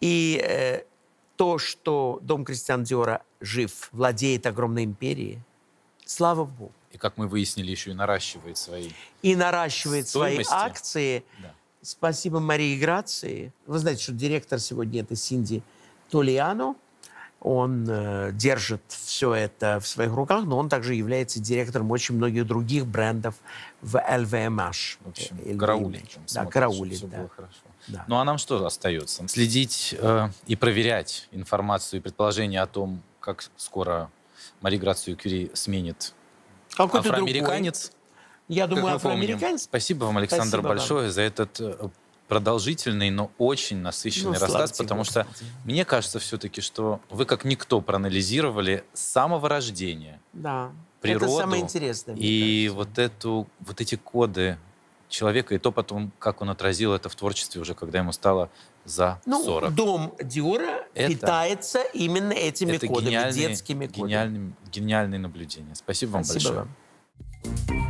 И э, то, что дом Кристиан Диора жив, владеет огромной империей, слава Богу. И как мы выяснили, еще и наращивает свои. И наращивает свои Стоимости. акции. Да. Спасибо Марии Грации. Вы знаете, что директор сегодня это Синди Толиано. Он э, держит все это в своих руках, но он также является директором очень многих других брендов в LVMH. В общем, Э, караулит. Да, смотрит, караулит, чтобы да. было хорошо. Да. Ну а нам что остается? Следить э, и проверять информацию и предположения о том, как скоро Мари Грацию Кюри сменит Какой-то афроамериканец. Я думаю, афроамериканец. Спасибо вам, Александр, Спасибо вам. большое за этот э, продолжительный, но очень насыщенный Ну, рассказ, тебе, потому что Господи. мне кажется все-таки, что вы как никто проанализировали с самого рождения Да. природу Это самое интересное. и вот эту вот эти коды человека и то потом, как он отразил это в творчестве уже, когда ему стало за Ну, 40. дом Диора Это- питается именно этими это кодами, детскими кодами. гениальные, гениальные наблюдения. Спасибо вам Спасибо большое. вам.